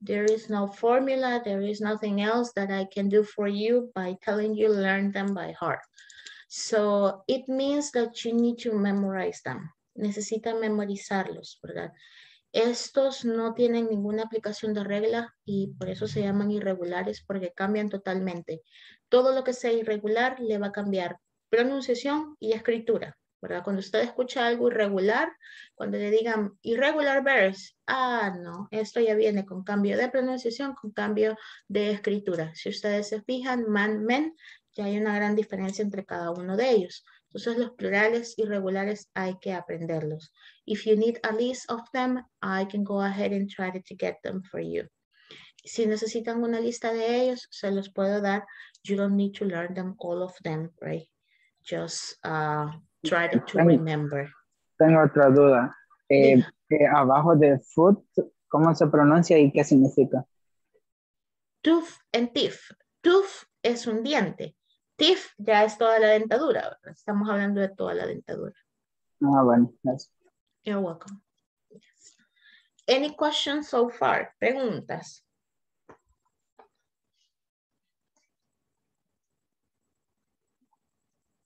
[SPEAKER 1] There is no formula, there is nothing else that I can do for you by telling you learn them by heart. So it means that you need to memorize them. Necesitan memorizarlos, ¿verdad? Estos no tienen ninguna aplicación de regla y por eso se llaman irregulares porque cambian totalmente. Todo lo que sea irregular le va a cambiar pronunciación y escritura. Cuando usted escucha algo irregular, cuando le digan irregular verbs, ah, no, esto ya viene con cambio de pronunciación, con cambio de escritura. Si ustedes se fijan, man, men, ya hay una gran diferencia entre cada uno de ellos. Entonces los plurales irregulares hay que aprenderlos. If you need a list of them, I can go ahead and try to get them for you. Si necesitan una lista de ellos, se los puedo dar. You don't need to learn them, all of them, right? Just uh, try to, remember.
[SPEAKER 8] Tengo otra duda. Eh, eh, abajo de foot, ¿cómo se pronuncia y qué significa?
[SPEAKER 1] Tooth and teeth. Tooth es un diente Teeth ya es toda la dentadura, Estamos hablando de toda la dentadura.
[SPEAKER 8] Ah, bueno, gracias.
[SPEAKER 1] You're welcome. Any questions so far? Preguntas.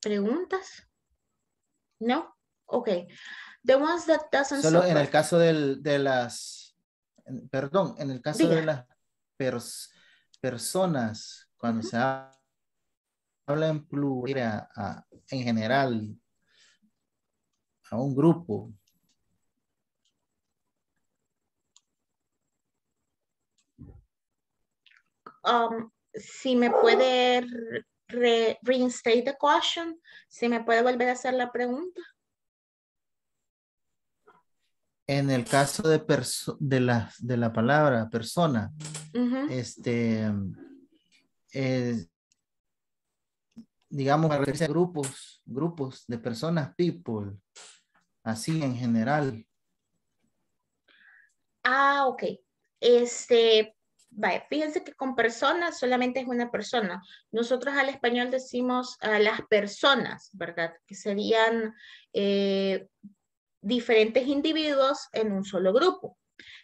[SPEAKER 1] ¿Preguntas? No? Okay. The ones that doesn't
[SPEAKER 2] Solo en el caso del, de las, perdón, en el caso de las personas, cuando se habla habla en plural en general a un grupo.
[SPEAKER 1] Um, si me puede reinstate the question, si me puede volver a hacer la pregunta.
[SPEAKER 2] En el caso de, de, la, de la palabra persona, este, eh, digamos, a grupos, grupos de personas, people, así en general.
[SPEAKER 1] Ah, ok. Este, fíjense que con personas solamente es una persona. Nosotros al español decimos a las personas, ¿verdad? Que serían eh, diferentes individuos en un solo grupo.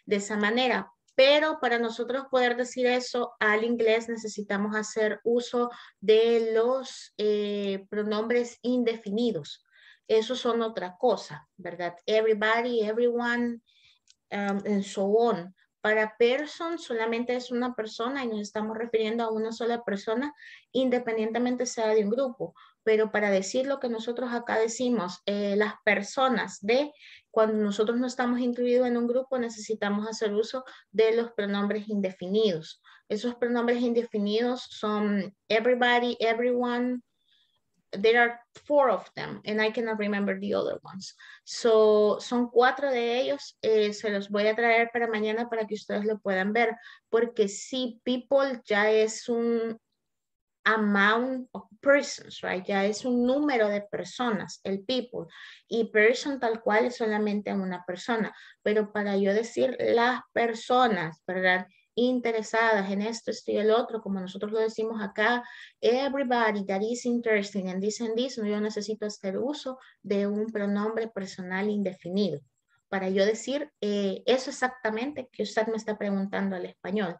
[SPEAKER 1] De esa manera, pero para nosotros poder decir eso al inglés necesitamos hacer uso de los eh, pronombres indefinidos. Esos son otra cosa, ¿verdad? Everybody, everyone, um, and so on. Para person solamente es una persona y nos estamos refiriendo a una sola persona independientemente sea de un grupo. Pero para decir lo que nosotros acá decimos, eh, las personas de cuando nosotros no estamos incluidos en un grupo, necesitamos hacer uso de los pronombres indefinidos. Esos pronombres indefinidos son everybody, everyone. There are four of them, and I cannot remember the other ones. So, son cuatro de ellos. Eh, se los voy a traer para mañana para que ustedes lo puedan ver, porque si people ya es un amount of persons, right? Ya es un número de personas, el people. Y person tal cual es solamente una persona. Pero para yo decir las personas, ¿verdad? Interesadas en esto, esto y el otro, como nosotros lo decimos acá, everybody that is interested in this and this, yo necesito hacer uso de un pronombre personal indefinido. Para yo decir eh, eso exactamente que usted me está preguntando al español.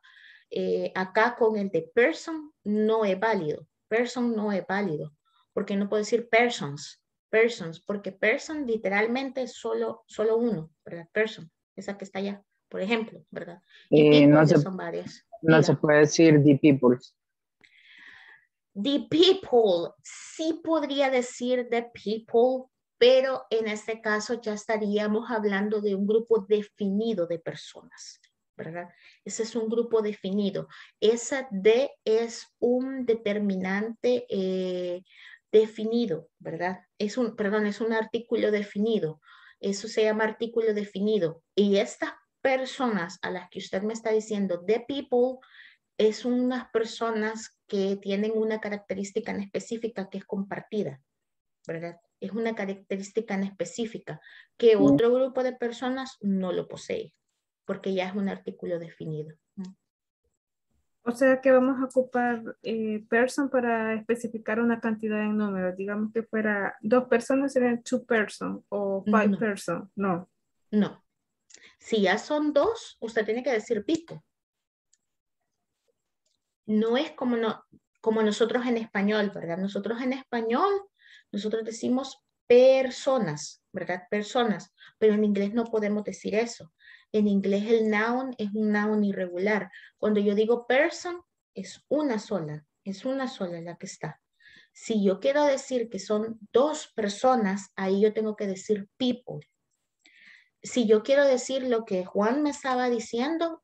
[SPEAKER 1] Eh, acá con el de person no es válido. Person no es válido. Porque no puedo decir persons. Persons. Porque person literalmente es solo, solo uno, ¿verdad? Person. Esa que está allá, por ejemplo, ¿verdad?
[SPEAKER 8] Y, no se, son varias. No se puede decir the people.
[SPEAKER 1] The people. Sí podría decir the people, pero en este caso ya estaríamos hablando de un grupo definido de personas. ¿verdad? Ese es un grupo definido. Esa D es un determinante eh, definido, ¿verdad? Es un, perdón, es un artículo definido. Eso se llama artículo definido. Y estas personas a las que usted me está diciendo, the people, es unas personas que tienen una característica en específica que es compartida, ¿verdad? Es una característica en específica que otro grupo de personas no lo posee porque ya es un artículo definido.
[SPEAKER 13] O sea que vamos a ocupar eh, person para especificar una cantidad de números. Digamos que fuera dos personas serían two person o five no. person. No.
[SPEAKER 1] No. Si ya son dos, usted tiene que decir pico. No es como, no, como nosotros en español, ¿verdad? Nosotros en español, nosotros decimos personas, ¿verdad? Personas, pero en inglés no podemos decir eso. En inglés el noun es un noun irregular. Cuando yo digo person, es una sola, es una sola la que está. Si yo quiero decir que son dos personas, ahí yo tengo que decir people. Si yo quiero decir lo que Juan me estaba diciendo,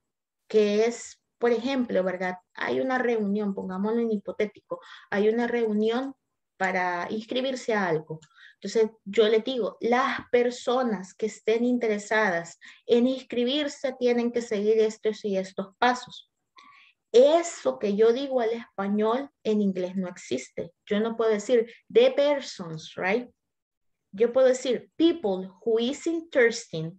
[SPEAKER 1] que es, por ejemplo, ¿verdad? Hay una reunión, pongámoslo en hipotético, hay una reunión para inscribirse a algo. Entonces, yo le digo, las personas que estén interesadas en inscribirse tienen que seguir estos y estos pasos. Eso que yo digo al español en inglés no existe. Yo no puedo decir the persons, right? Yo puedo decir people who is interested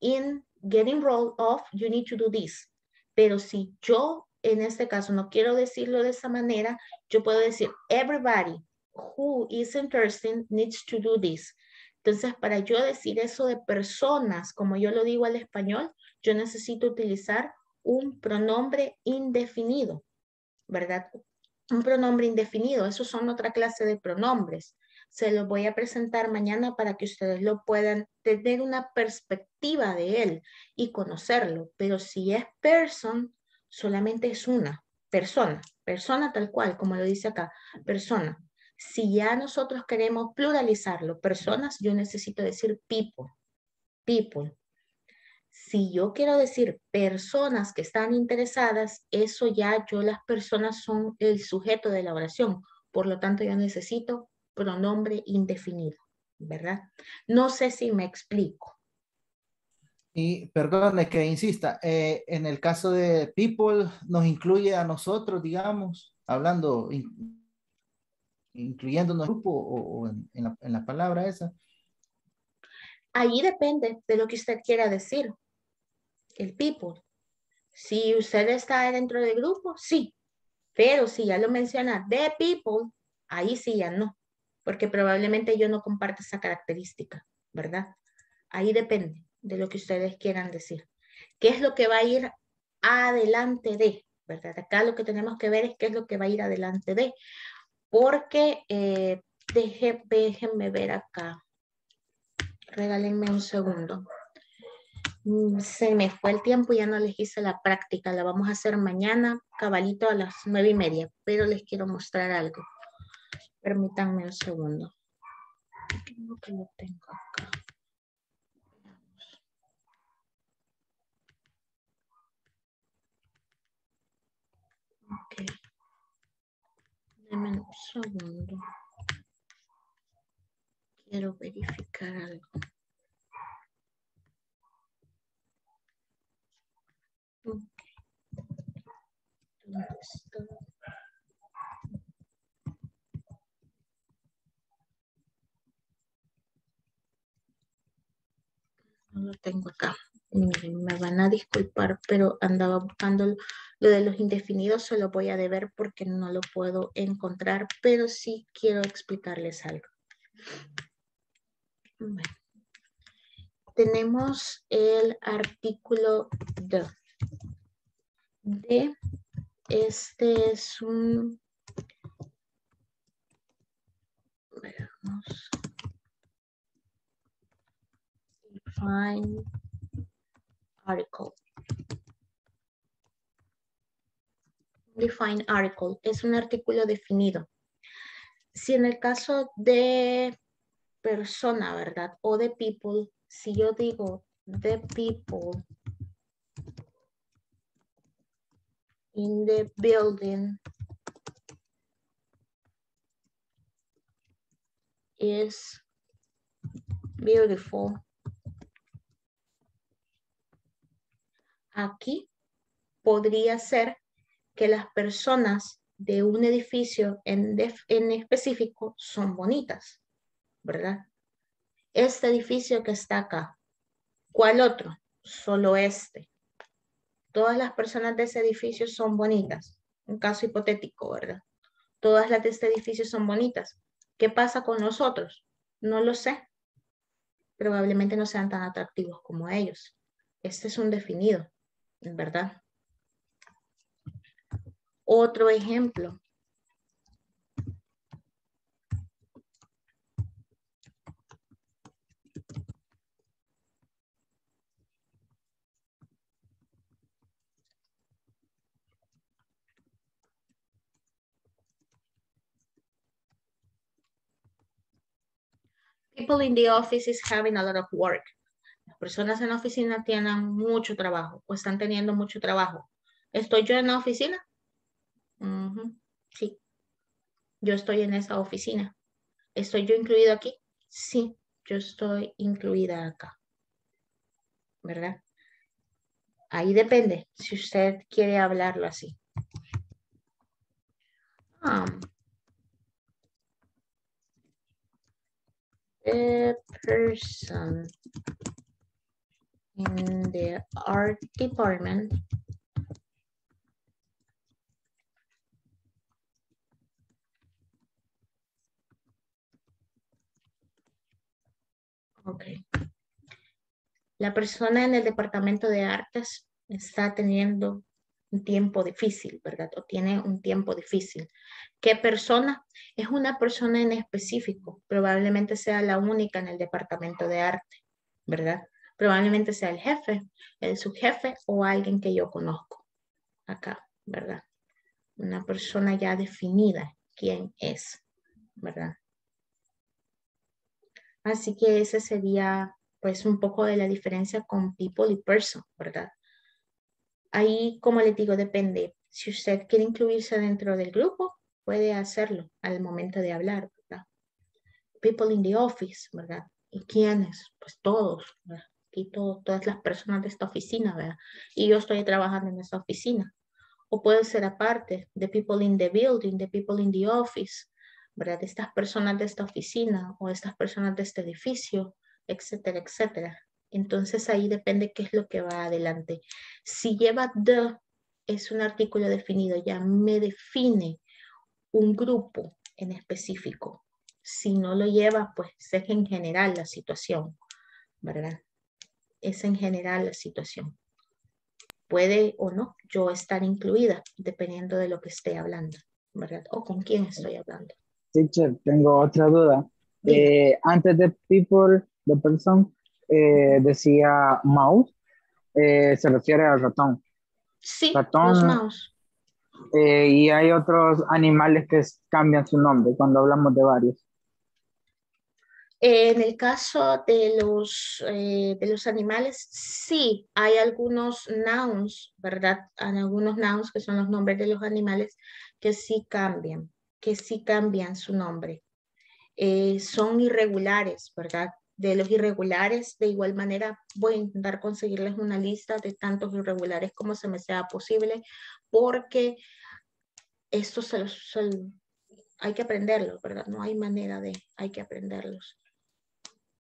[SPEAKER 1] in getting rolled off, you need to do this. Pero si yo en este caso no quiero decirlo de esa manera, yo puedo decir everybody who is interested needs to do this. Entonces, para yo decir eso de personas, como yo lo digo al español, yo necesito utilizar un pronombre indefinido, ¿verdad? Un pronombre indefinido, esos son otra clase de pronombres. Se los voy a presentar mañana para que ustedes lo puedan tener una perspectiva de él y conocerlo. Pero si es person, solamente es una persona, persona tal cual, como lo dice acá, persona. Si ya nosotros queremos pluralizarlo, personas, yo necesito decir people, people. Si yo quiero decir personas que están interesadas, eso ya yo las personas son el sujeto de la oración. Por lo tanto, yo necesito pronombre indefinido, ¿verdad? No sé si me explico.
[SPEAKER 2] Y perdone que insista, eh, en el caso de people nos incluye a nosotros, digamos, hablando, incluyéndonos en el grupo o, en, la, en la palabra esa.
[SPEAKER 1] Ahí depende de lo que usted quiera decir. El people. Si usted está dentro del grupo, sí. Pero si ya lo menciona the people, ahí sí ya no. Porque probablemente yo no comparto esa característica, ¿verdad? Ahí depende de lo que ustedes quieran decir. ¿Qué es lo que va a ir adelante de? ¿Verdad? Acá lo que tenemos que ver es qué es lo que va a ir adelante de porque eh, déjenme ver acá. Regálenme un segundo. Mm, se me fue el tiempo, ya no les hice la práctica. La vamos a hacer mañana, cabalito a las nueve y media, pero les quiero mostrar algo. Permítanme un segundo. Creo que lo tengo acá. Okay. Deme un segundo. Quiero verificar algo. No lo tengo acá. Me van a disculpar, pero andaba buscando lo de los indefinidos se lo voy a deber porque no lo puedo encontrar, pero sí quiero explicarles algo. Tenemos el artículo de. De este es un veamos. Define article. Define article, es un artículo definido. Si en el caso de persona, ¿verdad? O de people, si yo digo the people in the building is beautiful. Aquí podría ser que las personas de un edificio en, en específico son bonitas, ¿verdad? Este edificio que está acá, ¿cuál otro? Solo este. Todas las personas de ese edificio son bonitas. Un caso hipotético, ¿verdad? Todas las de este edificio son bonitas. ¿Qué pasa con nosotros? No lo sé. Probablemente no sean tan atractivos como ellos. Este es un definido, ¿verdad? Otro ejemplo. People in the office is having a lot of work. Las personas en la oficina tienen mucho trabajo o están teniendo mucho trabajo. ¿Estoy yo en la oficina? Sí. Yo estoy en esa oficina. ¿Estoy yo incluido aquí? Sí, yo estoy incluida acá. ¿Verdad? Ahí depende si usted quiere hablarlo así. Um, the person in the art department Ok. La persona en el departamento de artes está teniendo un tiempo difícil, ¿verdad? O tiene un tiempo difícil. ¿Qué persona? Es una persona en específico. Probablemente sea la única en el departamento de arte, ¿verdad? Probablemente sea el jefe, el subjefe o alguien que yo conozco acá, ¿verdad? Una persona ya definida quién es, ¿verdad? Así que ese sería pues un poco de la diferencia con people y person, ¿verdad? Ahí, como les digo, depende. Si usted quiere incluirse dentro del grupo, puede hacerlo al momento de hablar, ¿verdad? People in the office, ¿verdad? ¿Y quiénes? Pues todos, ¿verdad? Aquí todo- todas las personas de esta oficina, ¿verdad? Y yo estoy trabajando en esta oficina. O puede ser aparte, the people in the building, the people in the office, ¿verdad? Estas personas de esta oficina o estas personas de este edificio, etcétera, etcétera. Entonces ahí depende qué es lo que va adelante. Si lleva the, es un artículo definido, ya me define un grupo en específico. Si no lo lleva, pues es en general la situación, ¿verdad? Es en general la situación. Puede o no yo estar incluida, dependiendo de lo que esté hablando, ¿verdad? O con quién estoy hablando.
[SPEAKER 8] Teacher, tengo otra duda. Eh, antes de people, de person, eh, decía mouse, eh, se refiere al ratón.
[SPEAKER 1] Sí,
[SPEAKER 8] Ratón,
[SPEAKER 1] los mouse.
[SPEAKER 8] y hay otros animales que cambian su nombre cuando hablamos de varios.
[SPEAKER 1] En el caso de los, eh, de los animales, sí, hay algunos nouns, ¿verdad? Hay algunos nouns que son los nombres de los animales que sí cambian, que sí cambian su nombre. Eh, son irregulares, ¿verdad? De los irregulares, de igual manera, voy a intentar conseguirles una lista de tantos irregulares como se me sea posible, porque esto se los, hay que aprenderlos, ¿verdad? No hay manera de, hay que aprenderlos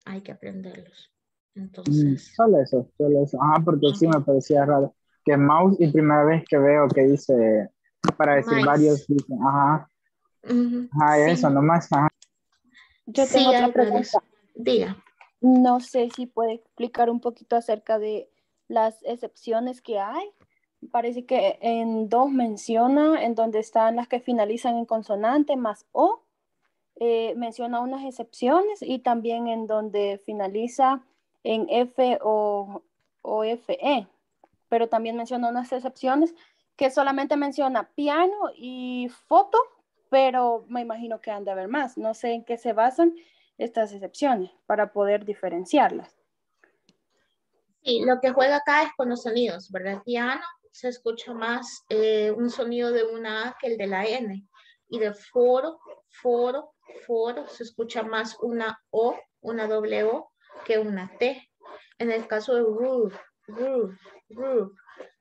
[SPEAKER 1] hay que aprenderlos.
[SPEAKER 8] Mm,
[SPEAKER 1] Entonces,
[SPEAKER 8] Solo eso, solo eso. Ajá, porque sí me parecía raro. Que mouse y primera vez que veo que dice, para decir
[SPEAKER 1] Mice.
[SPEAKER 8] varios, dicen, ajá,
[SPEAKER 1] ujú,
[SPEAKER 8] ajá,
[SPEAKER 1] sí.
[SPEAKER 8] eso nomás, ajá.
[SPEAKER 10] Yo
[SPEAKER 1] Sí,
[SPEAKER 10] tengo otra
[SPEAKER 1] hay varios.
[SPEAKER 10] pregunta.
[SPEAKER 1] Diga.
[SPEAKER 10] No sé si puede explicar un poquito acerca de las excepciones que hay. Parece que en dos menciona en donde están las que finalizan en consonante más o. eh, menciona unas excepciones y también en donde finaliza en F o, o FE. Pero también menciona unas excepciones que solamente menciona piano y foto, pero me imagino que han de haber más. No sé en qué se basan estas excepciones para poder diferenciarlas.
[SPEAKER 1] Sí, lo que juega acá es con los sonidos, ¿verdad? Piano se escucha más eh, un sonido de una A que el de la N. Y de foro, foro, foro, se escucha más una O, una doble O, que una T. En el caso de roof, roof, roof,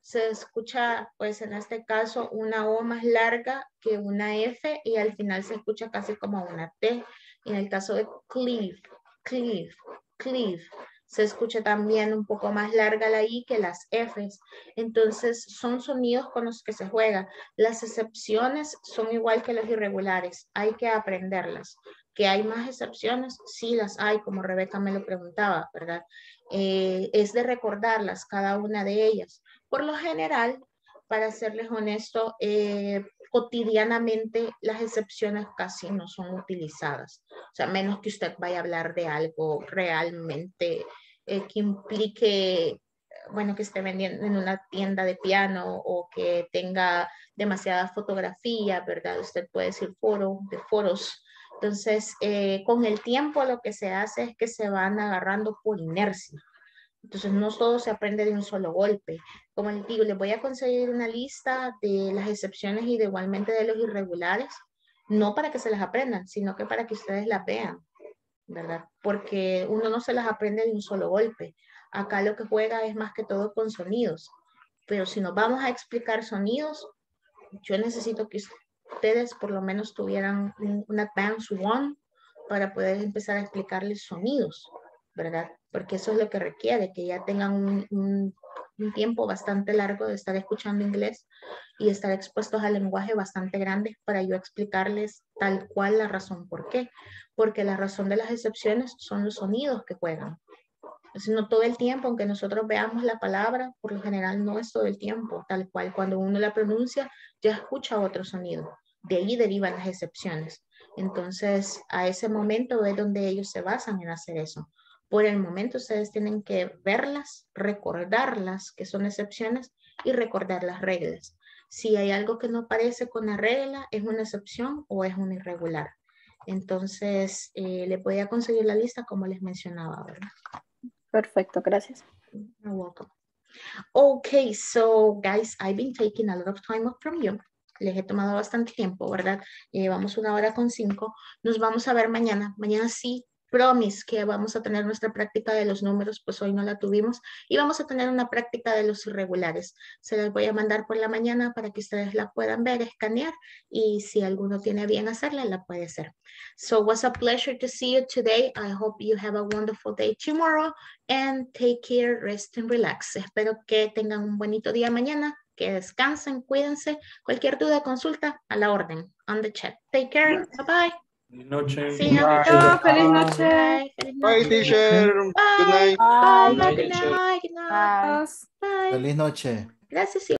[SPEAKER 1] se escucha, pues en este caso, una O más larga que una F y al final se escucha casi como una T. En el caso de cleave, cleave, cleave, se escucha también un poco más larga la I que las Fs. Entonces, son sonidos con los que se juega. Las excepciones son igual que los irregulares. Hay que aprenderlas. ¿Que hay más excepciones? Sí, las hay, como Rebeca me lo preguntaba, ¿verdad? Eh, es de recordarlas, cada una de ellas. Por lo general, para serles honesto, eh, cotidianamente las excepciones casi no son utilizadas. O sea, menos que usted vaya a hablar de algo realmente eh, que implique, bueno, que esté vendiendo en una tienda de piano o que tenga demasiada fotografía, ¿verdad? Usted puede decir foro, de foros, Entonces, eh, con el tiempo lo que se hace es que se van agarrando por inercia. Entonces, no todo se aprende de un solo golpe. Como les digo, les voy a conseguir una lista de las excepciones y de igualmente de los irregulares, no para que se las aprendan, sino que para que ustedes las vean, ¿verdad? Porque uno no se las aprende de un solo golpe. Acá lo que juega es más que todo con sonidos. Pero si nos vamos a explicar sonidos, yo necesito que ustedes por lo menos tuvieran un, un Advanced One para poder empezar a explicarles sonidos, ¿verdad? Porque eso es lo que requiere, que ya tengan un, tiempo bastante largo de estar escuchando inglés y estar expuestos al lenguaje bastante grande para yo explicarles tal cual la razón por qué. Porque la razón de las excepciones son los sonidos que juegan. Entonces, no todo el tiempo, aunque nosotros veamos la palabra, por lo general no es todo el tiempo, tal cual cuando uno la pronuncia ya escucha otro sonido. De ahí derivan las excepciones. Entonces, a ese momento es donde ellos se basan en hacer eso. Por el momento ustedes tienen que verlas, recordarlas, que son excepciones, y recordar las reglas. Si hay algo que no parece con la regla, es una excepción o es un irregular. Entonces, eh, le voy a conseguir la lista como les mencionaba, ¿verdad?
[SPEAKER 12] Perfecto, gracias.
[SPEAKER 1] You're welcome. Okay, so guys, I've been taking a lot of time off from you. Les he tomado bastante tiempo, ¿verdad? Llevamos una hora con cinco. Nos vamos a ver mañana. Mañana sí promise que vamos a tener nuestra práctica de los números, pues hoy no la tuvimos, y vamos a tener una práctica de los irregulares. Se las voy a mandar por la mañana para que ustedes la puedan ver, escanear, y si alguno tiene bien hacerla, la puede hacer. So it was a pleasure to see you today. I hope you have a wonderful day tomorrow, and take care, rest and relax. Espero que tengan un bonito día mañana, que descansen, cuídense. Cualquier duda, consulta, a la orden, on the chat. Take care, bye bye.
[SPEAKER 14] Feliz noche.
[SPEAKER 1] See you.
[SPEAKER 13] Chao, feliz noche.
[SPEAKER 1] Bye. Feliz
[SPEAKER 15] Bye,
[SPEAKER 1] noche.
[SPEAKER 15] teacher. Good night.
[SPEAKER 1] Bye.
[SPEAKER 14] Bye,
[SPEAKER 1] Good
[SPEAKER 14] teacher.
[SPEAKER 1] night. Good night. Bye.
[SPEAKER 2] Feliz noche.
[SPEAKER 1] Gracias.